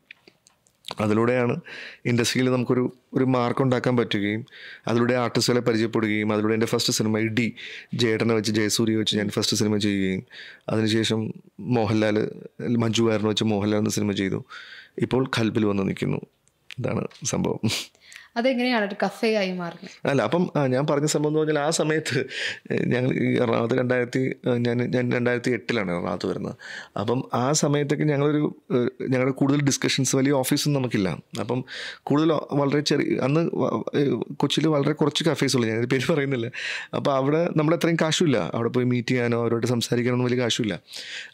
അതിലൂടെയാണ് ഇൻഡസ്ട്രിയിൽ നമുക്കൊരു ഒരു മാർക്ക് ഉണ്ടാക്കാൻ പറ്റുകയും അതിലൂടെ ആർട്ടിസ്റ്റുകളെ പരിചയപ്പെടുകയും അതിലൂടെ എന്റെ ഫസ്റ്റ് സിനിമ ഇടി ജേട്ടനെ വെച്ച് ജയസൂര്യ വെച്ച് ഞാൻ ഫസ്റ്റ് സിനിമ ചെയ്യുകയും അതിനുശേഷം മോഹൻലാൽ മഞ്ജു വാരനെ വെച്ച് മോഹൻലാൽ എന്ന സിനിമ ചെയ്തു. ഇപ്പോൾ ഖൽബിൽ വന്ന് നിൽക്കുന്നു. ഇതാണ് സംഭവം. അതെങ്ങനെയാണ് ഒരു കഫേ ആയി മാറുന്നത്? അല്ല അപ്പം ഞാൻ പറഞ്ഞ സംഭവം എന്ന് പറഞ്ഞാൽ ആ സമയത്ത് ഞങ്ങൾ എറണാകുളത്ത് രണ്ടായിരത്തി ഞാൻ ഞാൻ രണ്ടായിരത്തി എട്ടിലാണ് എറണാകുളത്ത് വരുന്നത്. അപ്പം ആ സമയത്തൊക്കെ ഞങ്ങളൊരു ഞങ്ങളുടെ കൂടുതൽ ഡിസ്കഷൻസ് വലിയ ഓഫീസൊന്നും നമുക്കില്ല. അപ്പം കൂടുതൽ വളരെ ചെറിയ അന്ന് കൊച്ചിയിൽ വളരെ കുറച്ച് കഫേസ് ഉള്ളൂ ഞാനൊരു പേര് പറയുന്നില്ല. അപ്പോൾ അവിടെ നമ്മൾ അത്രയും കാശുമില്ല. അവിടെ പോയി മീറ്റ് ചെയ്യാനോ അവരോട് സംസാരിക്കാനൊന്നും വലിയ കാശുമില്ല.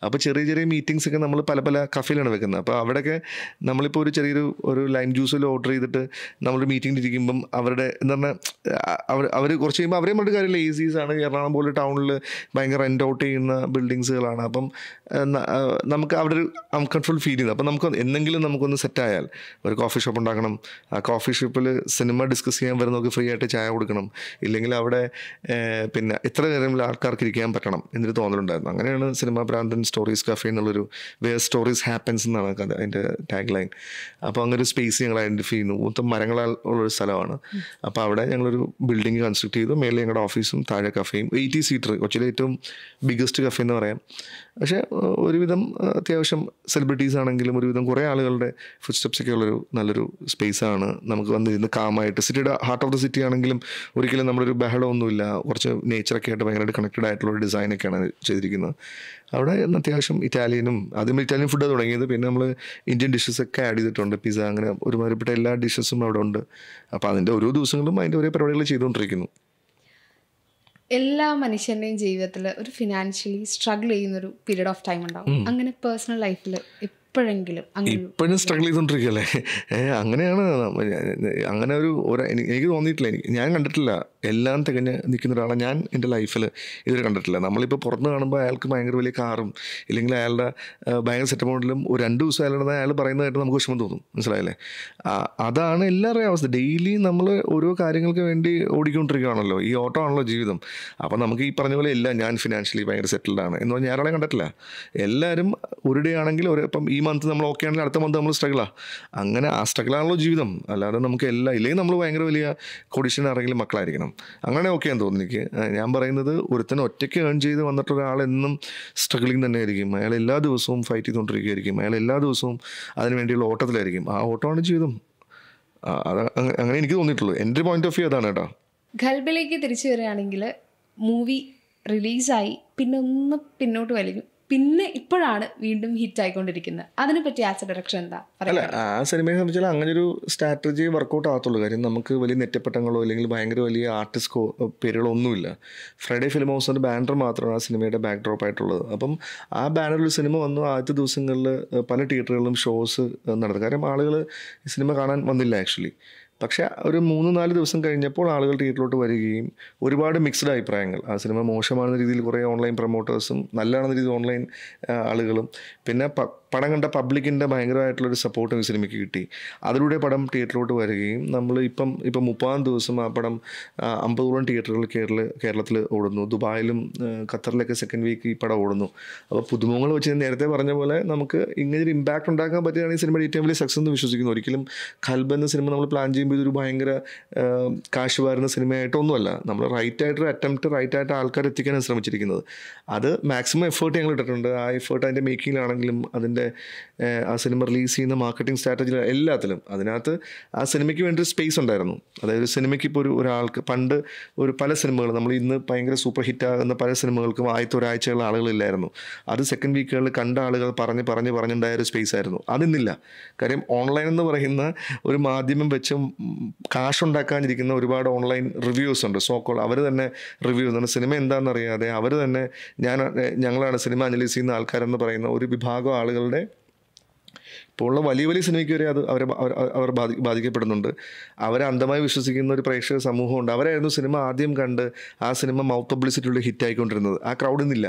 അപ്പോൾ ചെറിയ ചെറിയ മീറ്റിങ്സ് ഒക്കെ നമ്മൾ പല പല കഫേയിലാണ് വെക്കുന്നത്. അപ്പോൾ അവിടെയൊക്കെ നമ്മളിപ്പോൾ ഒരു ചെറിയൊരു ഒരു ലൈം ജ്യൂസിൽ ഓർഡർ ചെയ്തിട്ട് നമ്മളൊരു മീറ്റിംഗിൽ ഇരിക്കുമ്പം അവരുടെ എന്ന് പറഞ്ഞാൽ അവർ അവർ കുറച്ച് കഴിയുമ്പോൾ അവരെയും പറഞ്ഞ കാര്യമില്ല. ഏസീസ് ആണ് എറണാകുളം പോലെ ടൗണിൽ ഭയങ്കര റെന്റ് ഔട്ട് ചെയ്യുന്ന ബിൽഡിങ്സുകളാണ് അപ്പം നമുക്ക് അവിടെ ഒരു അൺകംഫർട്ടബിൾ ഫീൽ ചെയ്യുന്നത് അപ്പം നമുക്ക് എന്തെങ്കിലും നമുക്കൊന്ന് സെറ്റായാൽ ഒരു കോഫി ഷോപ്പ് ഉണ്ടാക്കണം. ആ കോഫി ഷോപ്പിൽ സിനിമ ഡിസ്കസ് ചെയ്യാൻ വരുന്നവർക്ക് ഫ്രീ ആയിട്ട് ചായ കൊടുക്കണം. ഇല്ലെങ്കിൽ അവിടെ പിന്നെ എത്ര നേരം ആൾക്കാർക്ക് ഇരിക്കാൻ പറ്റണം എന്നൊരു തോന്നലുണ്ടായിരുന്നു. അങ്ങനെയാണ് സിനിമ ഭ്രാന്തൻ സ്റ്റോറീസ് കഫേ എന്നുള്ളൊരു വേർ സ്റ്റോറീസ് ഹാപ്പൻസ് എന്നാണ് അതിന്റെ ടാഗ് ലൈൻ അപ്പോൾ അങ്ങനെ ഒരു സ്പേസ് ഞങ്ങൾ ഐഡന്റിഫൈ ചെയ്യുന്നു. മൊത്തം മരങ്ങളാൽ ഉള്ളൊരു സ്ഥലമാണ്. അപ്പോൾ അവിടെ ഞങ്ങളൊരു ബിൽഡിംഗ് കൺസ്ട്രക്ട് ചെയ്തു. മേലെ ഞങ്ങളുടെ ഓഫീസും താഴെ കഫേയും എയ്റ്റി സീറ്റർ കൊച്ചിയിലെ ഏറ്റവും ബിഗ്ഗസ്റ്റ് കഫേ എന്ന് പറയാം. പക്ഷേ ഒരുവിധം അത്യാവശ്യം സെലിബ്രിറ്റീസ് ആണെങ്കിലും ഒരുവിധം കുറേ ആളുകളുടെ ഫുഡ് സ്റ്റെപ്സൊക്കെ ഉള്ളൊരു നല്ലൊരു സ്പേസാണ് നമുക്ക് വന്നിരുന്ന് കാമായിട്ട്. സിറ്റിയുടെ ഹാർട്ട് ഓഫ് ദ സിറ്റി ആണെങ്കിലും ഒരിക്കലും നമ്മളൊരു ബഹളമൊന്നുമില്ല. കുറച്ച് നേച്ചറൊക്കെ ആയിട്ട് ഭയങ്കരമായിട്ട് കണക്റ്റഡ് ആയിട്ടുള്ള ഒരു ഡിസൈനൊക്കെയാണ് ചെയ്തിരിക്കുന്നത്. അവിടെ അത്യാവശ്യം ഇറ്റാലിയനും ആദ്യം ഇറ്റാലിയൻ ഫുഡ് തുടങ്ങിയത്. പിന്നെ നമ്മൾ ഇന്ത്യൻ ഡിഷസ് ഒക്കെ ആഡ് ചെയ്തിട്ടുണ്ട്. പിസ അങ്ങനെ ഒരുമാതിരിപ്പെട്ട എല്ലാ ഡിഷസും അവിടെ ഉണ്ട്. അപ്പോൾ അതിന്റെ ഓരോ ദിവസങ്ങളും അതിന്റെ ഓരോ പരിപാടികൾ ചെയ്തുകൊണ്ടിരിക്കുന്നു. എല്ലാ മനുഷ്യന്റെയും ജീവിതത്തിൽ ഒരു ഫിനാൻഷ്യലി സ്ട്രഗിൾ ചെയ്യുന്ന ഒരു പീരീഡ് ഓഫ് ടൈം ഉണ്ടാവും അങ്ങനെ പേഴ്സണൽ ലൈഫിൽ എപ്പോഴെങ്കിലും അങ്ങനെ ഇപ്പോഴും സ്ട്രഗിൾ ചെയ്തുകൊണ്ടിരിക്കുകയല്ലേ? അങ്ങനെയാണ്. അങ്ങനെ ഒരു ഒരു എനിക്ക് തോന്നിയിട്ടില്ല. എനിക്ക് ഞാൻ കണ്ടിട്ടില്ല. എല്ലാം തികഞ്ഞ് നിൽക്കുന്ന ഒരാളെ ഞാൻ എന്റെ ലൈഫിൽ ഇതുവരെ കണ്ടിട്ടില്ല. നമ്മളിപ്പോൾ പുറത്ത് കാണുമ്പോൾ അയാൾക്ക് ഭയങ്കര വലിയ കാറും ഇല്ലെങ്കിൽ അയാളുടെ ഭയങ്കര ഭയങ്കര സെറ്റമൗണ്ടിലും ഒരു രണ്ട് ദിവസം അയാളുടെ അയാൾ പറയുന്നതായിട്ട് നമുക്ക് വിഷമം തോന്നും. മനസ്സിലായില്ലേ? അതാണ് എല്ലാവരുടെയും അവസ്ഥ. ഡെയിലി നമ്മൾ ഓരോ കാര്യങ്ങൾക്ക് വേണ്ടി ഓടിക്കൊണ്ടിരിക്കുകയാണല്ലോ. ഈ ഓട്ടോ ആണല്ലോ ജീവിതം. അപ്പോൾ നമുക്ക് ഈ പറഞ്ഞ പോലെ എല്ലാം ഞാൻ ഫിനാൻഷ്യലി ഭയങ്കര സെറ്റിൽഡ് ആണ്. എന്ന് പറഞ്ഞാൽ ഞാൻ കണ്ടിട്ടില്ല. എല്ലാവരും ഒരു ഡേ ആണെങ്കിൽ ഒരു ഇപ്പം ഈ മന്ത് നമ്മൾ ഓക്കെ ആണെങ്കിൽ അടുത്ത മന്ത് നമ്മൾ സ്ട്രഗിളാണ് അങ്ങനെ ആ സ്ട്രഗിളാണല്ലോ ജീവിതം. അല്ലാതെ നമുക്ക് എല്ലാം ഇല്ലെങ്കിൽ നമ്മൾ ഭയങ്കര വലിയ കൊഡീഷൻ ആരെങ്കിലും മക്കളായിരിക്കണം. അങ്ങനെ എന്ന് തോന്നുന്നു എനിക്ക്. ഞാൻ പറയുന്നത് ഒരുത്തന ഒറ്റയ്ക്ക് ഏൺ ചെയ്ത് വന്നിട്ട് ഒരാളെന്നും സ്ട്രഗിളിങ് തന്നെ ആയിരിക്കും അയാൾ എല്ലാ ദിവസവും ഫൈറ്റ് ചെയ്തുകൊണ്ടിരിക്കുകയായിരിക്കും. അയാൾ എല്ലാ ദിവസവും അതിന് വേണ്ടിയുള്ള ഓട്ടത്തിലായിരിക്കും. ആ ഓട്ടമാണ് ജീവിതം. അത് അങ്ങനെ എനിക്ക് തോന്നിയിട്ടുള്ളൂ എന്റെ പോയിന്റ് ഓഫ് വ്യൂ അതാണ് കേട്ടോ. ഖൽബിലേക്ക് തിരിച്ചു വരികയാണെങ്കിൽ മൂവി റിലീസായി പിന്നെ ഒന്ന് പിന്നോട്ട് വലിക്കും പിന്നെ ഇപ്പോഴാണ് വീണ്ടും ഹിറ്റ് ആയിക്കൊണ്ടിരിക്കുന്നത്. അതിനെപ്പറ്റി ആസ് ഡയറക്ഷൻ എന്താ? അല്ല ആ സിനിമയെ സംബന്ധിച്ചാൽ അങ്ങനെ ഒരു സ്ട്രാറ്റജി വർക്കൗട്ട് ആകത്തുള്ളൂ. കാര്യം നമുക്ക് വലിയ നെറ്റപ്പെട്ടങ്ങളോ അല്ലെങ്കിൽ ഭയങ്കര വലിയ ആർട്ടിസ്റ്റോ പേരുകളോ ഒന്നുമില്ല ഫ്രൈഡേ ഫിലിം ഹൗസിന്റെ ബാനർ മാത്രമാണ് ആ സിനിമയുടെ ബാക്ക് ഡ്രോപ്പ് ആയിട്ടുള്ളത്. അപ്പം ആ ബാനറിൽ സിനിമ വന്നു. ആദ്യത്തെ ദിവസങ്ങളിൽ പല തിയേറ്ററുകളിലും ഷോസ് നടന്നു. കാരണം ആളുകൾ സിനിമ കാണാൻ വന്നില്ല ആക്ച്വലി പക്ഷേ ഒരു മൂന്ന് നാല് ദിവസം കഴിഞ്ഞപ്പോൾ ആളുകൾ തിയേറ്ററിലോട്ട് വരികയും ഒരുപാട് മിക്സ്ഡ് അഭിപ്രായങ്ങൾ. ആ സിനിമ മോശമാണെന്ന രീതിയിൽ കുറേ ഓൺലൈൻ പ്രൊമോട്ടേഴ്സും നല്ലതാണെന്ന രീതിയിൽ ഓൺലൈൻ ആളുകളും പിന്നെ പടം കണ്ട പബ്ലിക്കിന്റെ ഭയങ്കരമായിട്ടുള്ളൊരു സപ്പോർട്ടും ഈ സിനിമയ്ക്ക് കിട്ടി. അതിലൂടെ പടം തിയേറ്ററിലോട്ട് വരികയും നമ്മൾ ഇപ്പം ഇപ്പം മുപ്പതാം ദിവസം ആ പടം അമ്പതോളം തിയേറ്ററുകൾ കേരള കേരളത്തിൽ ഓടുന്നു. ദുബായിലും ഖത്തറിലൊക്കെ സെക്കൻഡ് വീക്ക് ഈ പടം ഓടുന്നു. അപ്പോൾ പുതുമുഖങ്ങൾ വെച്ച് നേരത്തെ പറഞ്ഞ പോലെ നമുക്ക് ഇങ്ങനെ ഒരു ഇമ്പാക്റ്റ് ഉണ്ടാക്കാൻ പറ്റുകയാണെങ്കിൽ ഈ സിനിമയുടെ ഏറ്റവും വലിയ സക്സസ് എന്ന് വിശ്വസിക്കുന്നു. ഒരിക്കലും കൽബ് എന്ന സിനിമ നമ്മൾ പ്ലാൻ ചെയ്യുമ്പോൾ ഇതൊരു ഭയങ്കര കാശ് വാരുന്ന സിനിമയായിട്ടൊന്നുമല്ല നമ്മൾ റൈറ്റ് ആയിട്ടൊരു അറ്റംപ്റ്റ് റൈറ്റ് ആയിട്ട് ആൾക്കാർ എത്തിക്കാനാണ് ശ്രമിച്ചിരിക്കുന്നത്. അത് മാക്സിമം എഫേർട്ട് ഞങ്ങൾ ഇട്ടിട്ടുണ്ട്. ആ എഫേർട്ട് അതിന്റെ മേക്കിങ്ങിലാണെങ്കിലും അതിന്റെ ആ സിനിമ റിലീസ് ചെയ്യുന്ന മാർക്കറ്റിംഗ് സ്ട്രാറ്റജി എല്ലാത്തിലും. അതിനകത്ത് ആ സിനിമയ്ക്ക് വേണ്ടി ഒരു സ്പേസ് ഉണ്ടായിരുന്നു. അതായത് സിനിമയ്ക്ക് ഇപ്പോൾ ഒരു ഒരാൾക്ക് പണ്ട് ഒരു പല സിനിമകൾ നമ്മൾ ഇന്ന് ഭയങ്കര സൂപ്പർ ഹിറ്റ് ആകുന്ന പല സിനിമകൾക്കും ആദ്യത്തെ ഒരാഴ്ചയുള്ള ആളുകളില്ലായിരുന്നു. അത് സെക്കൻഡ് വീക്കുകളിൽ കണ്ട ആളുകൾ പറഞ്ഞ് പറഞ്ഞ് പറഞ്ഞുണ്ടായ ഒരു സ്പേസ് ആയിരുന്നു. അതിന്നില്ല. കാര്യം ഓൺലൈൻ എന്ന് പറയുന്ന ഒരു മാധ്യമം വെച്ച് കാശുണ്ടാക്കാനിരിക്കുന്ന ഒരുപാട് ഓൺലൈൻ റിവ്യൂസ് ഉണ്ട് സോക്കോൾ അവർ തന്നെ റിവ്യൂ ചെയ്യുന്നുണ്ട്. സിനിമ എന്താണെന്നറിയാതെ അവർ തന്നെ ഞാൻ ഞങ്ങളാണ് സിനിമ അനലൈസ് ചെയ്യുന്ന ആൾക്കാരെന്ന് പറയുന്ന ഒരു വിഭാഗം ആളുകളുടെ ഇപ്പോൾ ഉള്ള വലിയ വലിയ സിനിമയ്ക്ക് വരെ അത് അവരെ അവർ ബാധി ബാധിക്കപ്പെടുന്നുണ്ട്. അവരെ അന്ധമായി വിശ്വസിക്കുന്ന ഒരു പ്രേക്ഷക സമൂഹമുണ്ട്. അവരായിരുന്നു സിനിമ ആദ്യം കണ്ട് ആ സിനിമ മൗത്ത് പബ്ലിസിറ്റിയുള്ള ഹിറ്റ് ആയിക്കൊണ്ടിരുന്നത് ആ ക്രൗഡിൽ നിന്നില്ല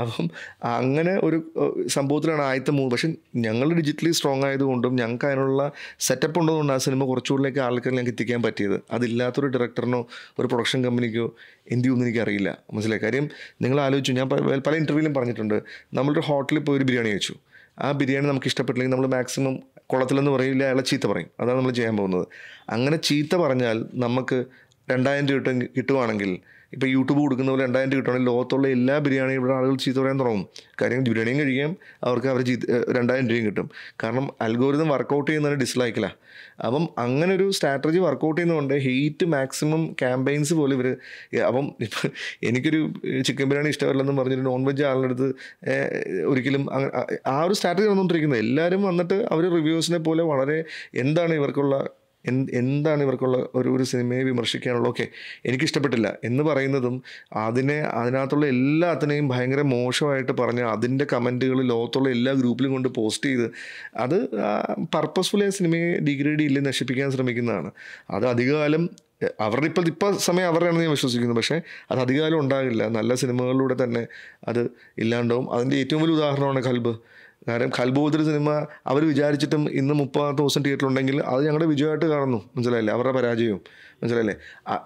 അപ്പം അങ്ങനെ ഒരു സംഭവത്തിലാണ് ആദ്യത്തെ മൂവ്. പക്ഷെ ഞങ്ങൾ ഡിജിറ്റലി സ്ട്രോങ് ആയതുകൊണ്ടും ഞങ്ങൾക്ക് അതിനുള്ള സെറ്റപ്പ് ഉള്ളതുകൊണ്ട് ആ സിനിമ കുറച്ചുകൂടിലേക്ക് ആൾക്കാർ ഞങ്ങൾക്ക് എത്തിക്കാൻ പറ്റിയത്. അതില്ലാത്തൊരു ഡയറക്ടറിനോ ഒരു പ്രൊഡക്ഷൻ കമ്പനിക്കോ എന്ത് ചെയ്യുമെന്ന് എനിക്കറിയില്ല. മനസ്സിലായി? കാര്യം നിങ്ങൾ ആലോചിച്ചു. ഞാൻ പല ഇന്റർവ്യൂലും പറഞ്ഞിട്ടുണ്ട്. നമ്മളൊരു ഹോട്ടലിൽ പോയി ഒരു ബിരിയാണി കഴിച്ചു. ആ ബിരിയാണി നമുക്ക് ഇഷ്ടപ്പെട്ടില്ലെങ്കിൽ നമ്മൾ മാക്സിമം കുളത്തിലെന്ന് പറയില്ല അയാളെ ചീത്ത പറയും. അതാണ് നമ്മൾ ചെയ്യാൻ പോകുന്നത്. അങ്ങനെ ചീത്ത പറഞ്ഞാൽ നമുക്ക് രണ്ടായിരം രൂപ കിട്ടും കിട്ടുവാണെങ്കിൽ ഇപ്പോൾ യൂട്യൂബ് കൊടുക്കുന്ന പോലെ രണ്ടായിരം രൂപ കിട്ടുവാണെങ്കിൽ ലോകത്തുള്ള എല്ലാ ബിരിയാണിയും ഇവിടെ ആളുകൾ ചീത്ത പറയാൻ തുടങ്ങും. കാര്യം ബിരിയാണിയും കഴിക്കാം അവർക്ക് അവർ ചീത്ത രണ്ടായിരം രൂപയും കിട്ടും. കാരണം അൽഗോരിതം വർക്കൗട്ട് ചെയ്യുന്നതിന് ഡിസ്ലൈക്കില്ല അപ്പം അങ്ങനെ ഒരു സ്ട്രാറ്റജി വർക്കൗട്ട് ചെയ്യുന്നതുകൊണ്ട് ഹെയ്റ്റ് മാക്സിമം ക്യാമ്പയിൻസ് പോലെ ഇവർ അപ്പം ഇപ്പം എനിക്കൊരു ചിക്കൻ ബിരിയാണി ഇഷ്ടമല്ലെന്ന് പറഞ്ഞൊരു നോൺ വെജ് ആളുടെ അടുത്ത് ഒരിക്കലും ആ ഒരു സ്ട്രാറ്റജി വന്നുകൊണ്ടിരിക്കുന്നത് എല്ലാവരും വന്നിട്ട് അവർ റിവ്യൂസിനെ പോലെ വളരെ എന്താണ് ഇവർക്കുള്ള എന്ത് എന്താണ് ഇവർക്കുള്ള ഒരു ഒരു സിനിമയെ വിമർശിക്കാനുള്ള? ഓക്കെ എനിക്കിഷ്ടപ്പെട്ടില്ല. എന്ന് പറയുന്നതും അതിനെ അതിനകത്തുള്ള എല്ലാത്തിനെയും ഭയങ്കര മോശമായിട്ട് പറഞ്ഞ് അതിന്റെ കമന്റുകൾ ലോകത്തുള്ള എല്ലാ ഗ്രൂപ്പിലും കൊണ്ട് പോസ്റ്റ് ചെയ്ത് അത് പർപ്പസ്ഫുള്ളി ആ സിനിമയെ ഡിഗ്രേഡ് ചെയ്യില്ല നശിപ്പിക്കാൻ ശ്രമിക്കുന്നതാണ്. അത് അധികകാലം അവരുടെ ഇപ്പോൾ ഇപ്പോൾ സമയം അവരുടെയാണെന്ന് ഞാൻ വിശ്വസിക്കുന്നു. പക്ഷേ അത് അധികകാലം ഉണ്ടാകില്ല. നല്ല സിനിമകളിലൂടെ തന്നെ അത് ഇല്ലാണ്ടാവും. അതിന്റെ ഏറ്റവും വലിയ ഉദാഹരണമാണ് കൽബ്. കാരണം കൽബോദർ സിനിമ അവർ വിചാരിച്ചിട്ടും ഇന്ന് മുപ്പത് ദിവസം തിയേറ്ററിലുണ്ടെങ്കിൽ അത് ഞങ്ങളുടെ വിജയമായിട്ട് കാണുന്നു. മനസ്സിലായില്ലേ? അവരുടെ പരാജയവും. മനസ്സിലായില്ലേ?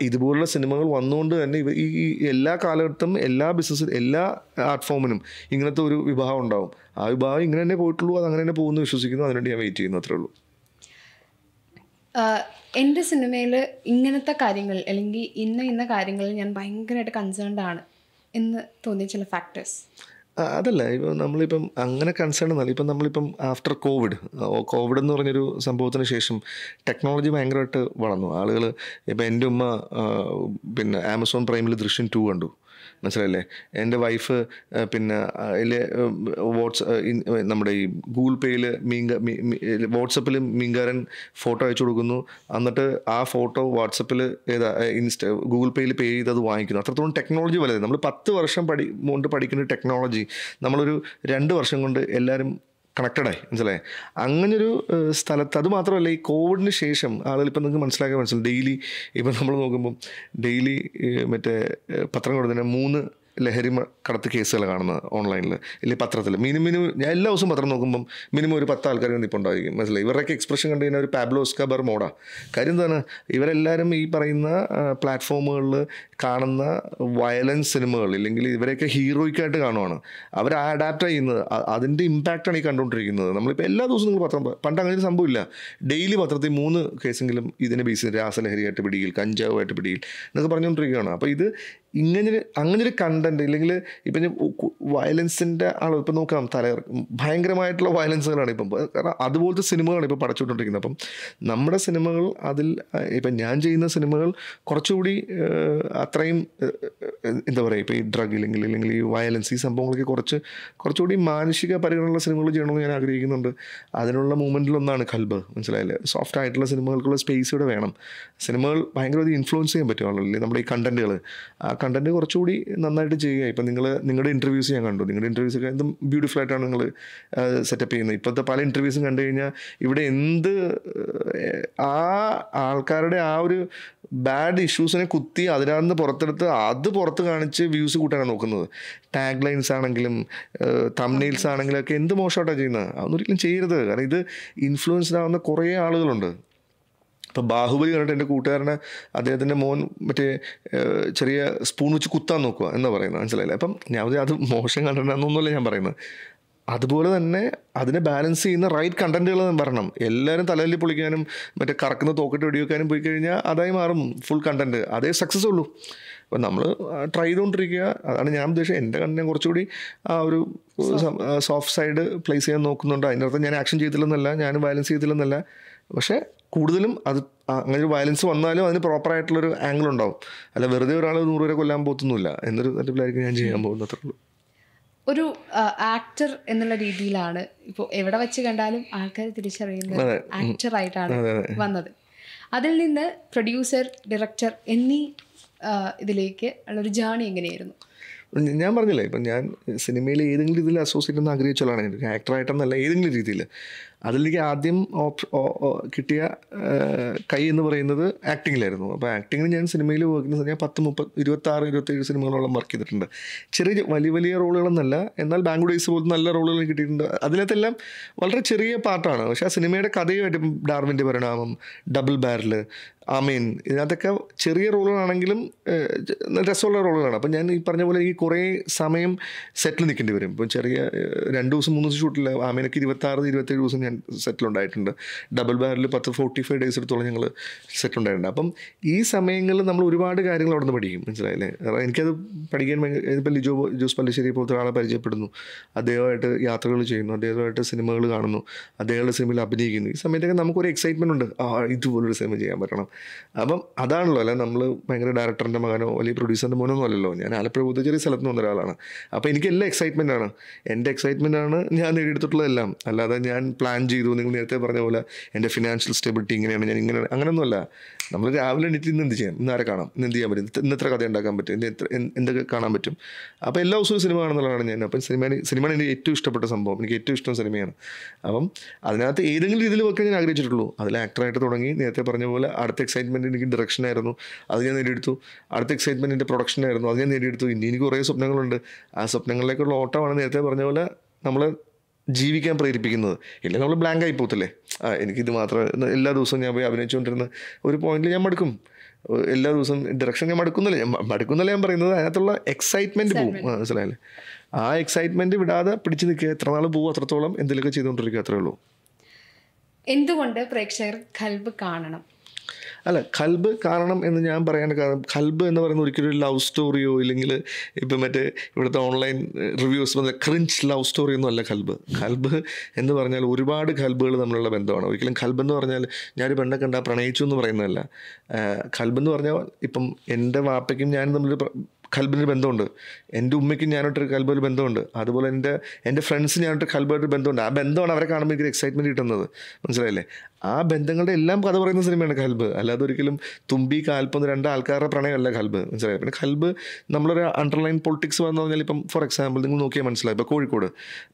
ഇതുപോലുള്ള സിനിമകൾ വന്നുകൊണ്ട് തന്നെ ഈ എല്ലാ കാലഘട്ടത്തും എല്ലാ ബിസിനസ് എല്ലാ ആർട്ട് ഫോമിനും ഇങ്ങനത്തെ ഒരു വിഭാഗം ഉണ്ടാവും. ആ വിഭാഗം ഇങ്ങനെ തന്നെ പോയിട്ടുള്ളൂ അത് അങ്ങനെ തന്നെ പോകുന്നു വിശ്വസിക്കുന്നു. അതിനുവേണ്ടി ഞാൻ വെയിറ്റ് ചെയ്യുന്നു അത്രേ ഉള്ളൂ. എന്റെ സിനിമയിൽ ഇങ്ങനത്തെ കാര്യങ്ങൾ അല്ലെങ്കിൽ ഇന്ന ഇന്ന കാര്യങ്ങളിൽ ഞാൻ ഭയങ്കരമായിട്ട് കൺസേൺഡ് ആണ് എന്ന് തോന്നിയ ചില ഫാക്ടേഴ്സ് അതല്ല. ഇപ്പം നമ്മളിപ്പം അങ്ങനെ കൺസേൺ എന്നല്ല ഇപ്പം നമ്മളിപ്പം ആഫ്റ്റർ കോവിഡ് കോവിഡ് എന്ന് പറഞ്ഞൊരു സംഭവത്തിന് ശേഷം ടെക്നോളജി ഭയങ്കരമായിട്ട് വളർന്നു. ആളുകൾ ഇപ്പം എന്റെ ഉമ്മ പിന്നെ ആമസോൺ പ്രൈമിൽ ദൃശ്യം ടു കണ്ടു. മനസ്സിലായില്ലേ? എന്റെ വൈഫ് പിന്നെ അതിൽ വാട്സ് നമ്മുടെ ഈ ഗൂഗിൾ പേയിൽ മീങ്ക വാട്സപ്പിൽ മീൻകാരൻ ഫോട്ടോ അയച്ചു കൊടുക്കുന്നു. എന്നിട്ട് ആ ഫോട്ടോ വാട്സപ്പിൽ ഏതാ ഇൻസ്റ്റ ഗൂഗിൾ പേയിൽ പേ ചെയ്ത് അത് വാങ്ങിക്കുന്നു. അത്രത്തോളം ടെക്നോളജി വലുത്. നമ്മൾ പത്ത് വർഷം പഠി കൊണ്ട് പഠിക്കുന്ന ടെക്നോളജി നമ്മളൊരു രണ്ട് വർഷം കൊണ്ട് എല്ലാവരും കണക്റ്റഡായി മനസ്സിലായി? അങ്ങനൊരു സ്ഥലത്ത് അത് മാത്രമല്ല ഈ കോവിഡിന് ശേഷം ആളുകൾ ഇപ്പം നിങ്ങൾക്ക് മനസ്സിലാക്കാൻ മനസ്സിലായി. ഡെയിലി ഇപ്പം നമ്മൾ നോക്കുമ്പം ഡെയിലി മറ്റേ പത്രം കൊടുത്തതിന് മൂന്ന് ലഹരി കടത്ത് കേസുകൾ കാണുന്നത് ഓൺലൈനിൽ ഇല്ലെങ്കിൽ പത്രത്തിൽ മിനിമം മിനിമം ഞാൻ എല്ലാ ദിവസവും പത്രം നോക്കുമ്പം മിനിമം ഒരു പത്ത് ആൾക്കാർ ഇപ്പോൾ ഉണ്ടായിരിക്കും. മനസ്സിലായി? ഇവരുടെയൊക്കെ എക്സ്പ്രഷൻ കണ്ടു കഴിഞ്ഞാൽ ഒരു പാബ്ലോ സ്കബർ മോഡാ കാര്യം എന്താണ്? ഇവരെല്ലാവരും ഈ പറയുന്ന പ്ലാറ്റ്ഫോമുകളിൽ കാണുന്ന വയലൻസ് സിനിമകൾ ഇല്ലെങ്കിൽ ഇവരെയൊക്കെ ഹീറോയ്ക്കായിട്ട് കാണുവാണ്. അവർ അഡാപ്റ്റ് ചെയ്യുന്നത് അതിന്റെ ഇമ്പാക്റ്റാണ് ഈ കണ്ടുകൊണ്ടിരിക്കുന്നത്. നമ്മളിപ്പോൾ എല്ലാ ദിവസവും നിങ്ങൾ പത്രം പണ്ട് അങ്ങനെ ഒരു സംഭവമില്ല ഡെയിലി പത്രത്തിൽ മൂന്ന് കേസെങ്കിലും ഇതിനെ ബേസ് രാസലഹരിയായിട്ട് പിടിയിൽ കഞ്ചാവുമായിട്ട് പിടിയിൽ എന്നൊക്കെ പറഞ്ഞുകൊണ്ടിരിക്കുകയാണ്. അപ്പോൾ ഇത് ഇങ്ങനെ അങ്ങനൊരു കണ്ടന്റ് ഇല്ലെങ്കിൽ ഇപ്പം വയലൻസിന്റെ അളവ് ഇപ്പം നോക്കാം തല ഭയങ്കരമായിട്ടുള്ള വയലൻസുകളാണ് ഇപ്പം. കാരണം അതുപോലത്തെ സിനിമകളാണ് ഇപ്പോൾ പടച്ചുകൊണ്ടിരിക്കുന്നത് അപ്പം നമ്മുടെ സിനിമകൾ അതിൽ ഇപ്പം ഞാൻ ചെയ്യുന്ന സിനിമകൾ കുറച്ചുകൂടി അത്രയും എന്താ പറയുക ഇപ്പോൾ ഈ ഡ്രഗ് ഇല്ലെങ്കിൽ അല്ലെങ്കിൽ ഈ വയലൻസ് ഈ സംഭവങ്ങളൊക്കെ കുറച്ച് കുറച്ചുകൂടി മാനുഷിക പരിഗണനയുള്ള സിനിമകൾ ചെയ്യണമെന്ന് ഞാൻ ആഗ്രഹിക്കുന്നുണ്ട്. അതിനുള്ള മൂമെന്റിലൊന്നാണ് കൽബ് മനസ്സിലായില്ലേ? സോഫ്റ്റ് ആയിട്ടുള്ള സിനിമകൾക്കുള്ള സ്പേസ് ഇവിടെ വേണം. സിനിമകൾ ഭയങ്കര ഇൻഫ്ലുവൻസ് ചെയ്യാൻ പറ്റും ആളുകളിൽ നമ്മുടെ ഈ കണ്ടന്റുകൾ ആ കണ്ടന്റ് കുറച്ചുകൂടി നന്നായിട്ട് ചെയ്യുക. ഇപ്പം നിങ്ങൾ നിങ്ങളുടെ ഇന്റർവ്യൂസ് ഞാൻ കണ്ടു. നിങ്ങളുടെ ഇന്റർവ്യൂസ് ഒക്കെ എന്തും ബ്യൂട്ടിഫുൾ ആയിട്ടാണ് നിങ്ങൾ സെറ്റപ്പ് ചെയ്യുന്നത്. ഇപ്പോഴത്തെ പല ഇന്റർവ്യൂസും കണ്ടു കഴിഞ്ഞാൽ ഇവിടെ എന്ത് ആ ആൾക്കാരുടെ ആ ഒരു ബാഡ് ഇഷ്യൂസിനെ കുത്തി അതിനകത്ത് പുറത്തെടുത്ത് അത് പുറത്ത് കാണിച്ച് വ്യൂസ് കൂട്ടാനാണ് നോക്കുന്നത്. ടാഗ് ലൈൻസ് ആണെങ്കിലും തംനെയിൽസ് ആണെങ്കിലും ഒക്കെ എന്ത് മോശമായിട്ടാണ് ചെയ്യുന്നത്? അതൊന്നും ഒരിക്കലും ചെയ്യരുത്. കാരണം ഇത് ഇൻഫ്ലുവൻസ്ഡ് ആവുന്ന കുറേ ആളുകളുണ്ട്. ഇപ്പം ബാഹുബലി കണ്ടിട്ട് എന്റെ കൂട്ടുകാരനെ അദ്ദേഹത്തിന്റെ മോൻ മറ്റേ ചെറിയ സ്പൂൺ വെച്ച് കുത്താൻ നോക്കുക എന്ന് പറയുന്നത്. മനസ്സിലായില്ലേ? അപ്പം ഞാൻ അത് മോശം കണ്ടെന്നൊന്നുമല്ല ഞാൻ പറയുന്നത്. അതുപോലെ തന്നെ അതിനെ ബാലൻസ് ചെയ്യുന്ന റൈറ്റ് കണ്ടന്റുകൾ വരണം. എല്ലാവരും തലയിൽ പൊളിക്കാനും മറ്റേ കറക്കുന്ന തോക്കിട്ട് വെടിവെക്കാനും പോയി കഴിഞ്ഞാൽ അതായി മാറും ഫുൾ കണ്ടന്റ് അതേ സക്സസ് ഉള്ളൂ. അപ്പം നമ്മൾ ട്രൈ ചെയ്തുകൊണ്ടിരിക്കുക. അതാണ് ഞാൻ ഉദ്ദേശിച്ചത്. എന്റെ കണ്ണിനെ കുറച്ചുകൂടി ആ ഒരു സോഫ്റ്റ് സൈഡ് പ്ലേസ് ചെയ്യാൻ നോക്കുന്നുണ്ട്. അതിന്റെ അർത്ഥം ഞാൻ ആക്ഷൻ ചെയ്തില്ലെന്നല്ല ഞാൻ ബാലൻസ് ചെയ്തില്ലെന്നല്ല. പക്ഷേ കൂടുതലും അത് അങ്ങനെ ഒരു വയലൻസ് വന്നാലും അതിന് പ്രോപ്പർ ആയിട്ടുള്ളൊരു ആംഗിൾ ഉണ്ടാവും. അല്ല വെറുതെ ഒരാൾ നൂറ് വരെ കൊല്ലാൻ പോത്തൊന്നുമില്ല എന്നൊരു തരത്തിലായിരിക്കും ഞാൻ ചെയ്യാൻ പോകുന്നത്. അത്രേ ഉള്ളൂ. ഒരു ആക്ടർ എന്നുള്ള രീതിയിലാണ് ഇപ്പോൾ എവിടെ വെച്ച് കണ്ടാലും ആൾക്കാർ തിരിച്ചറിയുന്നത് ആക്ടറായിട്ടാണ് ആക്ടർ ആയിട്ടാണ് വന്നത്. അതിൽ നിന്ന് പ്രൊഡ്യൂസർ ഡയറക്ടർ എന്നീ ഇതിലേക്ക് ഉള്ളൊരു ജേണി എങ്ങനെയായിരുന്നു? ഞാൻ പറഞ്ഞില്ലേ ഇപ്പം ഞാൻ സിനിമയിൽ ഏതെങ്കിലും രീതിയിൽ അസോസിയേറ്റ് എന്ന് ആഗ്രഹിച്ച ആളാണ് ഒരു ആക്ടറായിട്ടെന്നല്ല ഏതെങ്കിലും രീതിയിൽ. അതിലേക്ക് ആദ്യം കിട്ടിയ കൈ എന്ന് പറയുന്നത് ആക്ടിങ്ങിലായിരുന്നു. അപ്പോൾ ആക്ടിങ്ങിന് ഞാൻ സിനിമയിൽ ചെയ്യുന്ന ഞാൻ പത്ത് മുപ്പത് ഇരുപത്താറ് ഇരുപത്തേഴ് സിനിമകളോളം വർക്ക് ചെയ്തിട്ടുണ്ട്. ചെറിയ വലിയ വലിയ റോളുകളൊന്നല്ല എന്നാൽ ബാംഗ്ലൂർ ഡേയ്സ് പോലത്തെ നല്ല റോളുകൾ കിട്ടിയിട്ടുണ്ട്. അതിനകത്തെല്ലാം വളരെ ചെറിയ പാട്ടാണ് പക്ഷെ ആ സിനിമയുടെ കഥയുമായിട്ട് ഡാർവിന്റെ പരിണാമം ഡബിൾ ബാരൽ ആമീൻ ഇതിനകത്തൊക്കെ ചെറിയ റോളുകളാണെങ്കിലും രസമുള്ള റോളുകളാണ്. അപ്പം ഞാൻ ഈ പറഞ്ഞ പോലെ ഈ കുറേ സമയം സെറ്റിൽ നിൽക്കേണ്ടി വരും. ഇപ്പം ചെറിയ രണ്ട് ദിവസം മൂന്ന് ദിവസം ഷൂട്ടില്ല. ആമീനൊക്കെ ഇരുപത്താറ് ഇരുപത്തേഴ് ദിവസം ഞാൻ സെറ്റിൽ ഉണ്ടായിട്ടുണ്ട്. ഡബിൾ ബാരിൽ പത്ത് ഫോർട്ടി ഫൈവ് ഡേയ്സ് എടുത്തോളം ഞങ്ങൾ സെറ്റിൽ ഉണ്ടായിട്ടുണ്ട്. അപ്പം ഈ സമയങ്ങളിൽ നമ്മൾ ഒരുപാട് കാര്യങ്ങൾ അവിടെ നിന്ന് പഠിക്കും. മനസ്സിലായില്ലേ? കാരണം എനിക്കത് പഠിക്കാൻ ഇപ്പം ലിജോ ജോസ് പല്ലിശ്ശേരി പോലത്തെ ഒരാളെ പരിചയപ്പെടുന്നു. അദ്ദേഹമായിട്ട് യാത്രകൾ ചെയ്യുന്നു. അദ്ദേഹമായിട്ട് സിനിമകൾ കാണുന്നു. അദ്ദേഹങ്ങളുടെ സിനിമയിൽ അഭിനയിക്കുന്നു. ഈ സമയത്തൊക്കെ നമുക്കൊരു എക്സൈറ്റ്മെന്റ് ഉണ്ട്. ആ ഇതുപോലൊരു സിനിമ ചെയ്യാൻ പറ്റണം. അപ്പം അതാണല്ലോ. അല്ലെ നമ്മൾ ഭയങ്കര ഡയറക്ടറിന്റെ മകനോ അല്ലെങ്കിൽ പ്രൊഡ്യൂസറിന്റെ മോനോ അല്ലല്ലോ. ഞാൻ ആലപ്പുഴ പോലത്തെ ചെറിയ സ്ഥലത്ത് നിന്ന് ഒരാളാണ്. അപ്പോൾ എനിക്ക് എല്ലാ എക്സൈറ്റ്മെന്റ് ആണ്. എന്റെ എക്സൈറ്റ്മെന്റ് ആണ് ഞാൻ നേടിയെടുത്തിട്ടുള്ളതെല്ലാം. അല്ലാതെ ഞാൻ പ്ലാൻ ചെയ്തു. നിങ്ങൾ നേരത്തെ പറഞ്ഞ പോലെ എന്റെ ഫിനാൻഷ്യൽ സ്റ്റെബിലിറ്റി ഇങ്ങനെയാണ് ഞാൻ ഇങ്ങനെ അങ്ങനെയൊന്നുമല്ല. നമ്മൾ രാവിലെ എണീറ്റ് ഇന്ന് എന്ത് ചെയ്യാം? ഇന്ന് ആരെ കാണാം? ഇന്ന് എന്ത് ചെയ്യാൻ പറ്റും? ഇന്ന് ഇത്ര കഥ ഉണ്ടാക്കാൻ പറ്റും? ഇന്ന് എത്ര എന്തൊക്കെ കാണാൻ പറ്റും? അപ്പോൾ എല്ലാ ദിവസവും സിനിമ കാണുന്നതാണ് ഞാൻ. അപ്പം സിനിമ സിനിമയാണ് എനിക്ക് ഏറ്റവും ഇഷ്ടപ്പെട്ട സംഭവം. എനിക്ക് ഏറ്റവും ഇഷ്ടം സിനിമയാണ്. അപ്പം അതിനകത്ത് ഏതെങ്കിലും രീതിയിൽ വർക്ക് ഞാൻ ആഗ്രഹിച്ചിട്ടുള്ളൂ. അതിൽ ആക്ടറായിട്ട് തുടങ്ങി. നേരത്തെ പറഞ്ഞ പോലെ അടുത്ത എക്സൈറ്റ്മെന്റ് എനിക്ക് ഡയറക്ഷനായിരുന്നു അത് ഞാൻ നേടിയെടുത്തു. അടുത്ത എക്സൈറ്റ്മെന്റ് എന്റെ പ്രൊഡക്ഷനായിരുന്നു അത് ഞാൻ നേടിയെടുത്തു. ഇനി എനിക്ക് കുറേ സ്വപ്നങ്ങളുണ്ട്. ആ സ്വപ്നങ്ങളിലേക്കുള്ള ഓട്ടമാണ് നേരത്തെ പറഞ്ഞ പോലെ നമ്മൾ ജീവിക്കാൻ പ്രേരിപ്പിക്കുന്നത്. ഇല്ലെങ്കിൽ നമ്മൾ ബ്ലാങ്ക് ആയി പോകത്തില്ലേ? ആ എനിക്കിത് മാത്രം എല്ലാ ദിവസവും ഞാൻ പോയി അഭിനയിച്ചുകൊണ്ടിരുന്ന ഒരു പോയിന്റിൽ ഞാൻ മടുക്കും. എല്ലാ ദിവസവും ഡയറക്ഷൻ ഞാൻ മടുക്കുന്നില്ല? ഞാൻ മടുക്കുന്നില്ല ഞാൻ പറയുന്നത്? അതിനകത്തുള്ള എക്സൈറ്റ്മെന്റ് പോകും. മനസ്സിലായില്ലേ? ആ എക്സൈറ്റ്മെന്റ് വിടാതെ പിടിച്ചു നിൽക്കുക. എത്ര നാൾ പോകും അത്രത്തോളം എന്തെങ്കിലുമൊക്കെ ചെയ്തുകൊണ്ടിരിക്കുക. അത്രേ ഉള്ളൂ. എന്തുകൊണ്ട് പ്രേക്ഷകർ കൽബ് കാണണം? അല്ല കൽബ് കാരണം എന്ന് ഞാൻ പറയാൻ കാരണം കൽബ് എന്ന് പറയുന്നത് ഒരിക്കലും ഒരു ലവ് സ്റ്റോറിയോ ഇല്ലെങ്കിൽ ഇപ്പം മറ്റേ ഇവിടുത്തെ ഓൺലൈൻ റിവ്യൂസ് വന്ന ക്രിഞ്ച് ലവ് സ്റ്റോറി ഒന്നും അല്ല കൽബ്. കൽബ് എന്ന് പറഞ്ഞാൽ ഒരുപാട് കൽബുകൾ തമ്മിലുള്ള ബന്ധമാണ്. ഒരിക്കലും കൽബ് എന്ന് പറഞ്ഞാൽ ഞാനൊരു പെണ്ണെ കണ്ട പ്രണയിച്ചു എന്ന് പറയുന്നതല്ല. കൽബ് എന്ന് പറഞ്ഞാൽ ഇപ്പം എന്റെ വാപ്പയ്ക്കും ഞാനും തമ്മിലൊരു കൽബിനൊരു ബന്ധമുണ്ട്. എന്റെ ഉമ്മയ്ക്കും ഞാനായിട്ടൊരു കൽബൊരു ബന്ധമുണ്ട്. അതുപോലെ എന്റെ എന്റെ ഫ്രണ്ട്സ് ഞാനായിട്ട് കൽബായിട്ട് ബന്ധമുണ്ട്. ആ ബന്ധമാണ് അവരെ കാണുമ്പോൾ എനിക്ക് എക്സൈറ്റ്മെന്റ് കിട്ടുന്നത്. മനസ്സിലായില്ലേ? ആ ബന്ധങ്ങളുടെ എല്ലാം കഥ പറയുന്ന സിനിമയാണ് കൽബ്. അല്ലാതെ ഒരിക്കലും തുമ്പി കാൽപ്പൊന്ന് രണ്ട് ആൾക്കാരുടെ പ്രണയമല്ല കൽബ്. മനസ്സിലായി? പിന്നെ കൽബ് നമ്മളൊരു അണ്ടർലൈൻ പൊളിറ്റിക്സ് വന്നു പറഞ്ഞാൽ ഇപ്പം ഫോർ എക്സാമ്പിൾ നിങ്ങൾ നോക്കിയാൽ മനസ്സിലായി ഇപ്പോൾ കോഴിക്കോട്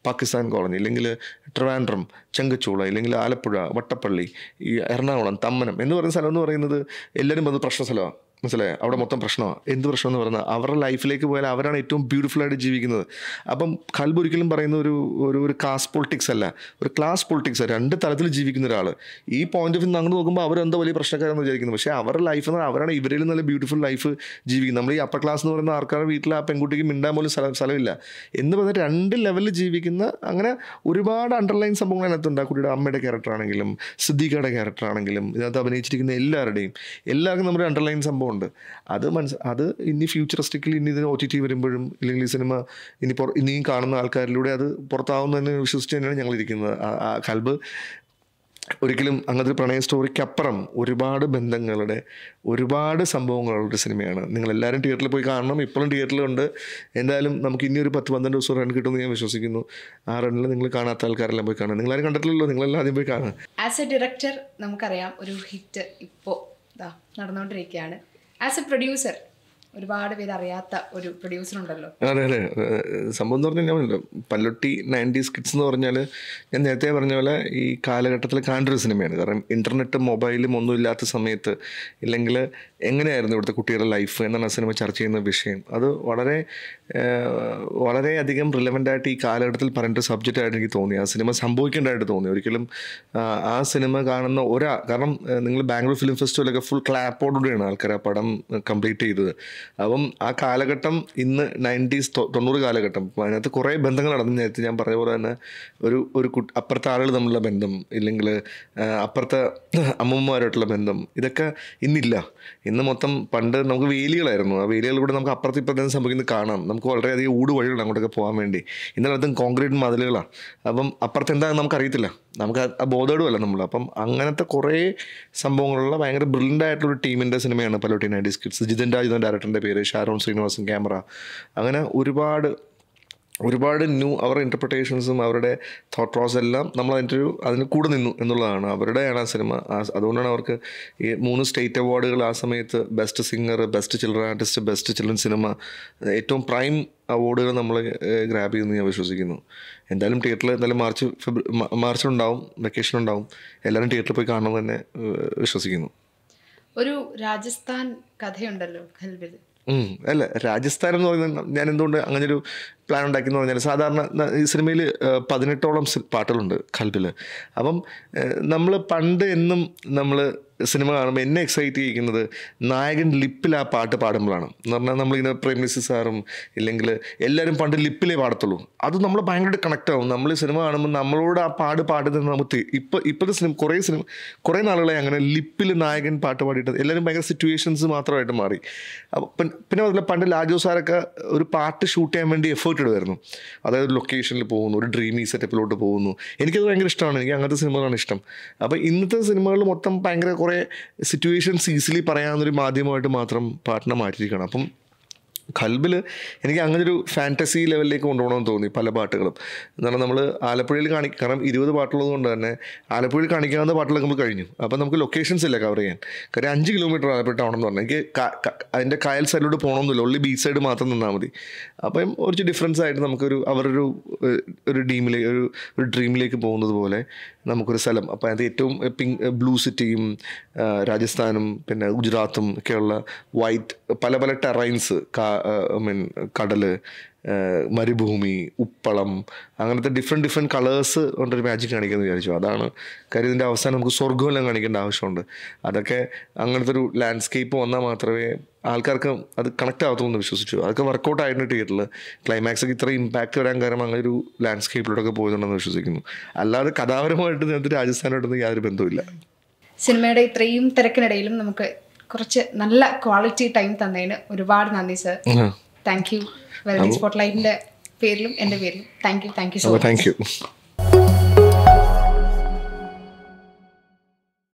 പാകിസ്ഥാൻ കോളനി ഇല്ലെങ്കിൽ ട്രിവാൻഡ്രം ചെങ്കച്ചൂള ഇല്ലെങ്കിൽ ആലപ്പുഴ വട്ടപ്പള്ളി ഈ എറണാകുളം തമ്മനം എന്ന് പറയുന്ന സ്ഥലം എന്ന് പറയുന്നത് എല്ലാവരും വന്ന് പ്രശ്ന സ്ഥലമാണ്. മനസ്സിലായോ? അവിടെ മൊത്തം പ്രശ്നമാണ് എന്ത് പ്രശ്നം എന്ന് പറഞ്ഞാൽ അവരുടെ ലൈഫിലേക്ക് പോയാൽ അവരാണ് ഏറ്റവും ബ്യൂട്ടിഫുൾ ആയിട്ട് ജീവിക്കുന്നത്. അപ്പം കൽബ് ഒരിക്കലും പറയുന്ന ഒരു ഒരു ഒരു കാസ്റ്റ് പൊളിറ്റിക്സ് അല്ല. ഒരു ക്ലാസ് പൊളിറ്റിക്സ് രണ്ട് തലത്തിൽ ജീവിക്കുന്ന ഒരാൾ ഈ പോയിന്റ് ഓഫ് വ്യൂ അങ്ങോട്ട് നോക്കുമ്പോൾ അവരെന്തോ വലിയ പ്രശ്നക്കാരെന്ന് വിചാരിക്കുന്നത് പക്ഷേ അവരുടെ ലൈഫ് എന്ന് പറഞ്ഞാൽ അവരാണ് ഇവരിൽ നല്ല ബ്യൂട്ടിഫുൾ ലൈഫ് ജീവിക്കുന്നത്. നമ്മൾ ഈ അപ്പർ ക്ലാസ് എന്ന് പറയുന്ന ആൾക്കാരുടെ വീട്ടിൽ ആ പെൺകുട്ടിക്ക് മിണ്ടാൻ പോലും സ്ഥലം സ്ഥലമില്ല. എന്ന് പറഞ്ഞാൽ രണ്ട് ലെവലിൽ ജീവിക്കുന്ന അങ്ങനെ ഒരുപാട് അണ്ടർലൈൻ സംഭവങ്ങൾ അതിനകത്തുണ്ട്. ആ കുട്ടിയുടെ അമ്മയുടെ ക്യാരക്ടർ ആണെങ്കിലും സിദ്ദീഖയുടെ ക്യാരക്ടർ ആണെങ്കിലും ഇതിനകത്ത് അഭിനയിച്ചിരിക്കുന്ന എല്ലാവരുടെയും എല്ലാവർക്കും നമ്മുടെ അണ്ടർലൈൻ സംഭവമുണ്ട് അത് മനസ്സ് അത് ഇനി ഫ്യൂച്ചറിസ്റ്റിക്കലി ഇനി ഇതിന് ഒ ടി ടി വരുമ്പോഴും ഇല്ലെങ്കിൽ ഈ സിനിമ ഇനി പുറ ഇനിയും കാണുന്ന ആൾക്കാരിലൂടെ അത് പുറത്താവുന്നതിന് വിശ്വസിച്ച് തന്നെയാണ് ഞങ്ങളിരിക്കുന്നത്. കൽബ് ഒരിക്കലും അങ്ങനത്തെ ഒരു പ്രണയ സ്റ്റോറിക്കപ്പുറം ഒരുപാട് ബന്ധങ്ങളുടെ ഒരുപാട് സംഭവങ്ങളുള്ള ഒരു സിനിമയാണ് നിങ്ങൾ എല്ലാവരും തിയേറ്ററിൽ പോയി കാണണം. ഇപ്പോഴും തിയേറ്ററിലുണ്ട് എന്തായാലും നമുക്ക് ഇനി ഒരു പത്ത് പന്ത്രണ്ട് ദിവസം റൺ കിട്ടുമെന്ന് ഞാൻ വിശ്വസിക്കുന്നു. ആ റണ്ണിൽ നിങ്ങൾ കാണാത്ത ആൾക്കാരെല്ലാം പോയി കാണാം. നിങ്ങളാരും കണ്ടിട്ടില്ലല്ലോ? നിങ്ങളെല്ലാം ആദ്യം പോയി കാണാം. ആസ് എ ഡയറക്ടർ നമുക്കറിയാം ഒരു ഹിറ്റ് ഇപ്പോൾ നടന്നുകൊണ്ടിരിക്കുകയാണ് ആസ് എ പ്രൊഡ്യൂസർ ഒരുപാട് പേര് അറിയാത്ത ഒരു പ്രൊഡ്യൂസർ ഉണ്ടല്ലോ. അതെ അതെ. സംഭവം എന്ന് പറഞ്ഞാൽ ഞാൻ പല്ലൊട്ടി നയന്റീസ് കിഡ്സ് എന്ന് പറഞ്ഞാൽ ഞാൻ നേരത്തെ പറഞ്ഞ പോലെ ഈ കാലഘട്ടത്തിൽ കാണേണ്ട സിനിമയാണ്. കാരണം ഇന്റർനെറ്റും മൊബൈലും ഒന്നും ഇല്ലാത്ത സമയത്ത് ഇല്ലെങ്കിൽ എങ്ങനെയായിരുന്നു ഇവിടുത്തെ കുട്ടികളുടെ ലൈഫ് എന്നാണ് ആ സിനിമ ചർച്ച ചെയ്യുന്ന വിഷയം. അത് വളരെ വളരെയധികം റിലവന്റ് ആയിട്ട് ഈ കാലഘട്ടത്തിൽ പറയേണ്ട ഒരു സബ്ജക്റ്റ് ആയിട്ട് എനിക്ക് തോന്നി. ആ സിനിമ സംഭവിക്കേണ്ടതായിട്ട് തോന്നി. ഒരിക്കലും ആ സിനിമ കാണുന്ന ഒരാ കാരണം നിങ്ങൾ ബാംഗ്ലൂർ ഫിലിം ഫെസ്റ്റിവലൊക്കെ ഫുൾ ക്ലാപ്പോടുകൂടിയാണ് ആൾക്കാർ ആ പടം കംപ്ലീറ്റ് ചെയ്തത്. അപ്പം ആ കാലഘട്ടം ഇന്ന് നയന്റീസ് തൊണ്ണൂറ് കാലഘട്ടം. അതിനകത്ത് കുറേ ബന്ധങ്ങൾ നടന്നു. നേരത്തെ ഞാൻ പറഞ്ഞ പോലെ തന്നെ ഒരു ഒരു കുട്ടി അപ്പുറത്തെ ആളുകൾ തമ്മിലുള്ള ബന്ധം ഇല്ലെങ്കിൽ അപ്പുറത്തെ അമ്മമ്മമാരായിട്ടുള്ള ബന്ധം ഇതൊക്കെ ഇന്നില്ല. ഇന്ന് മൊത്തം പണ്ട് നമുക്ക് വേലികളായിരുന്നു. ആ വേലികളിലൂടെ നമുക്ക് അപ്പുറത്ത് ഇപ്പുറത്തെ സംഭവിക്കുന്നത് കാണാം. നമുക്ക് വളരെയധികം ഊട് വഴികളാണ് അങ്ങോട്ടൊക്കെ പോകാൻ വേണ്ടി. ഇന്നലത്തും കോൺക്രീറ്റ് മതിലുകളാണ്. അപ്പം അപ്പുറത്ത് എന്താണെന്ന് നമുക്കറിയത്തില്ല. നമുക്ക് ആ നമ്മൾ അപ്പം അങ്ങനത്തെ കുറേ സംഭവങ്ങളുള്ള ഭയങ്കര ബ്രില്യന്റ് ആയിട്ടുള്ള ഒരു ടീമിന്റെ സിനിമയാണ് പലോട്ടി നൈന്റീസ് കിഡ്സ് ജിതിൻ രാജ് ഡയറക്ടറിന്റെ പേര് ഷാരോൺ ശ്രീനിവാസൻ ക്യാമറ. അങ്ങനെ ഒരുപാട് ഒരുപാട് ന്യൂ അവരുടെ ഇന്റർപ്രിട്ടേഷൻസും അവരുടെ തോട്ട് പ്രോസസ് എല്ലാം നമ്മൾ അതിന്റെ ഒരു അതിന് കൂടെ നിന്നു എന്നുള്ളതാണ്. അവരുടെയാണ് ആ സിനിമ അതുകൊണ്ടാണ് അവർക്ക് ഈ മൂന്ന് സ്റ്റേറ്റ് അവാർഡുകൾ ആ സമയത്ത് best singer best children artist best children cinema ഏറ്റവും പ്രൈം അവാർഡുകൾ നമ്മൾ ഗ്രാബ് ചെയ്യുമെന്ന് ഞാൻ വിശ്വസിക്കുന്നു. എന്തായാലും തിയേറ്ററിൽ എന്തായാലും മാർച്ച് ഫെബ്രുവരി മാർച്ചിലുണ്ടാവും വെക്കേഷൻ ഉണ്ടാവും എല്ലാവരും തിയേറ്ററിൽ പോയി കാണണമെന്ന് തന്നെ വിശ്വസിക്കുന്നു. ഒരു രാജസ്ഥാൻ കഥയുണ്ടല്ലോ ഖൽബിൽ. ഉം. അല്ല രാജസ്ഥാൻ എന്ന് പറയുന്നത് ഞാൻ എന്തുകൊണ്ട് അങ്ങനെ ഒരു പ്ലാൻ ഉണ്ടാക്കി എന്ന് പറഞ്ഞാൽ സാധാരണ ഈ സിനിമയിൽ പതിനെട്ടോളം പാട്ടുകളുണ്ട് കൽബിൽ അപ്പം നമ്മൾ പണ്ട് എന്നും നമ്മൾ സിനിമ കാണുമ്പോൾ എന്നെ എക്സൈറ്റ് ചെയ്യിക്കുന്നത് നായകൻ ലിപ്പിൽ ആ പാട്ട് പാടുമ്പോഴാണ്. എന്ന് പറഞ്ഞാൽ നമ്മളിങ്ങനെ പ്രേംനസി സാറും ഇല്ലെങ്കിൽ എല്ലാവരും പണ്ട് ലിപ്പിലേ പാടത്തുള്ളൂ. അത് നമ്മൾ ഭയങ്കരമായിട്ട് കണക്ട് ആവും. നമ്മൾ സിനിമ കാണുമ്പോൾ നമ്മളോട് ആ പാട് പാടുന്നത് നമുക്ക് ഇപ്പോൾ ഇപ്പോഴത്തെ സിനിമ കുറേ സിനിമ കുറേ നാളുകളായി അങ്ങനെ ലിപ്പിൽ നായകൻ പാട്ട് പാടിയിട്ട് എല്ലാവരും ഭയങ്കര സിറ്റുവേഷൻസ് മാത്രമായിട്ട് മാറി. അപ്പം പിന്നെ അതുപോലെ പണ്ട് ലാജോ സാറൊക്കെ ഒരു പാട്ട് ഷൂട്ട് ചെയ്യാൻ വേണ്ടി എഫേർട്ട് ഇടുമായിരുന്നു അതായത് ലൊക്കേഷനിൽ പോകുന്നു ഒരു ഡ്രീമി സെറ്റപ്പിലോട്ട് പോകുന്നു. എനിക്കത് ഭയങ്കര ഇഷ്ടമാണ്. എനിക്ക് അങ്ങനത്തെ സിനിമകളാണ് ഇഷ്ടം. അപ്പോൾ ഇന്നത്തെ സിനിമകൾ മൊത്തം ഭയങ്കര കുറേ സിറ്റുവേഷൻസ് ഈസിലി പറയാവുന്നൊരു മാധ്യമമായിട്ട് മാത്രം പാട്ടിനെ മാറ്റിയിരിക്കണം അപ്പം ഖൽബിൽ എനിക്ക് അങ്ങനെ ഒരു ഫാന്റസി ലെവലിലേക്ക് കൊണ്ടുപോകണമെന്ന് തോന്നി പല പാട്ടുകളും. എന്നാൽ നമ്മൾ ആലപ്പുഴയിൽ കാണി കാരണം ഇരുപത് പാട്ടുള്ളത് കൊണ്ട് തന്നെ ആലപ്പുഴയിൽ കാണിക്കാവുന്ന പാട്ടുകളൊക്കെ നമുക്ക് കഴിഞ്ഞു. അപ്പം നമുക്ക് ലൊക്കേഷൻസ് ഇല്ല കവർ ചെയ്യാൻ. കാര്യം അഞ്ച് കിലോമീറ്റർ ആലപ്പുഴ ടൗൺ എന്ന് പറഞ്ഞാൽ എനിക്ക് ക- ക- അതിന്റെ കായൽ സൈഡിലൂടെ പോകണമെന്നില്ല ഒള്ളി ബീച്ച് സൈഡ് മാത്രം നിന്നാൽ മതി. അപ്പം കുറച്ച് ഡിഫറൻസ് ആയിട്ട് നമുക്കൊരു അവരൊരു ഒരു ഡീമിലേക്ക് ഒരു ഒരു ഡ്രീമിലേക്ക് പോകുന്നത് പോലെ നമുക്കൊരു സ്ഥലം. അപ്പോൾ അതിനകത്ത് ഏറ്റവും പിങ്ക് ബ്ലൂ സിറ്റിയും രാജസ്ഥാനും പിന്നെ ഗുജറാത്തും ഒക്കെയുള്ള വൈറ്റ് പല പല ടെറൈൻസ് ഐ മീൻ കടൽ മരുഭൂമി ഉപ്പളം അങ്ങനത്തെ ഡിഫറെന്റ് ഡിഫറെന്റ് കളേഴ്സ് കൊണ്ടൊരു മാജിക് കാണിക്കാമെന്ന് വിചാരിച്ചു. അതാണ് കാര്യം. ഇതിന്റെ അവസാനം നമുക്ക് സ്വർഗമെല്ലാം കാണിക്കേണ്ട ആവശ്യമുണ്ട്. അതൊക്കെ അങ്ങനത്തെ ഒരു ലാൻഡ്സ്കേപ്പ് വന്നാൽ മാത്രമേ ആൾക്കാർക്ക് അത് കണക്ട് ആകത്തുള്ളൂ എന്ന് വിശ്വസിച്ചു. അതൊക്കെ വർക്കൗട്ട് ആയിരുന്നു തിയേറ്ററിൽ ക്ലൈമാക്സ് ഒക്കെ ഇത്ര ഇമ്പാക്റ്റ് വരാൻ കാരണം അങ്ങനെ ഒരു ലാൻഡ്സ്കേപ്പിലൂടെയൊക്കെ പോയതുണ്ടെന്ന് വിശ്വസിക്കുന്നു. അല്ലാതെ കഥാപരമായിട്ട് ഇതിനകത്ത് രാജസ്ഥാനായിട്ടൊന്നും യാതൊരു ബന്ധവുമില്ല. സിനിമയുടെ ഇത്രയും തിരക്കിനിടയിലും നമുക്ക് കുറച്ച് നല്ല ക്വാളിറ്റി ടൈം തന്നതിന് ഒരുപാട് നന്ദി സർ. താങ്ക് യു വെൽഡി സ്പോട്ട് ലൈറ്റിന്റെ പേരിലും എന്റെ പേരിലും. Thank you thank you so much thank you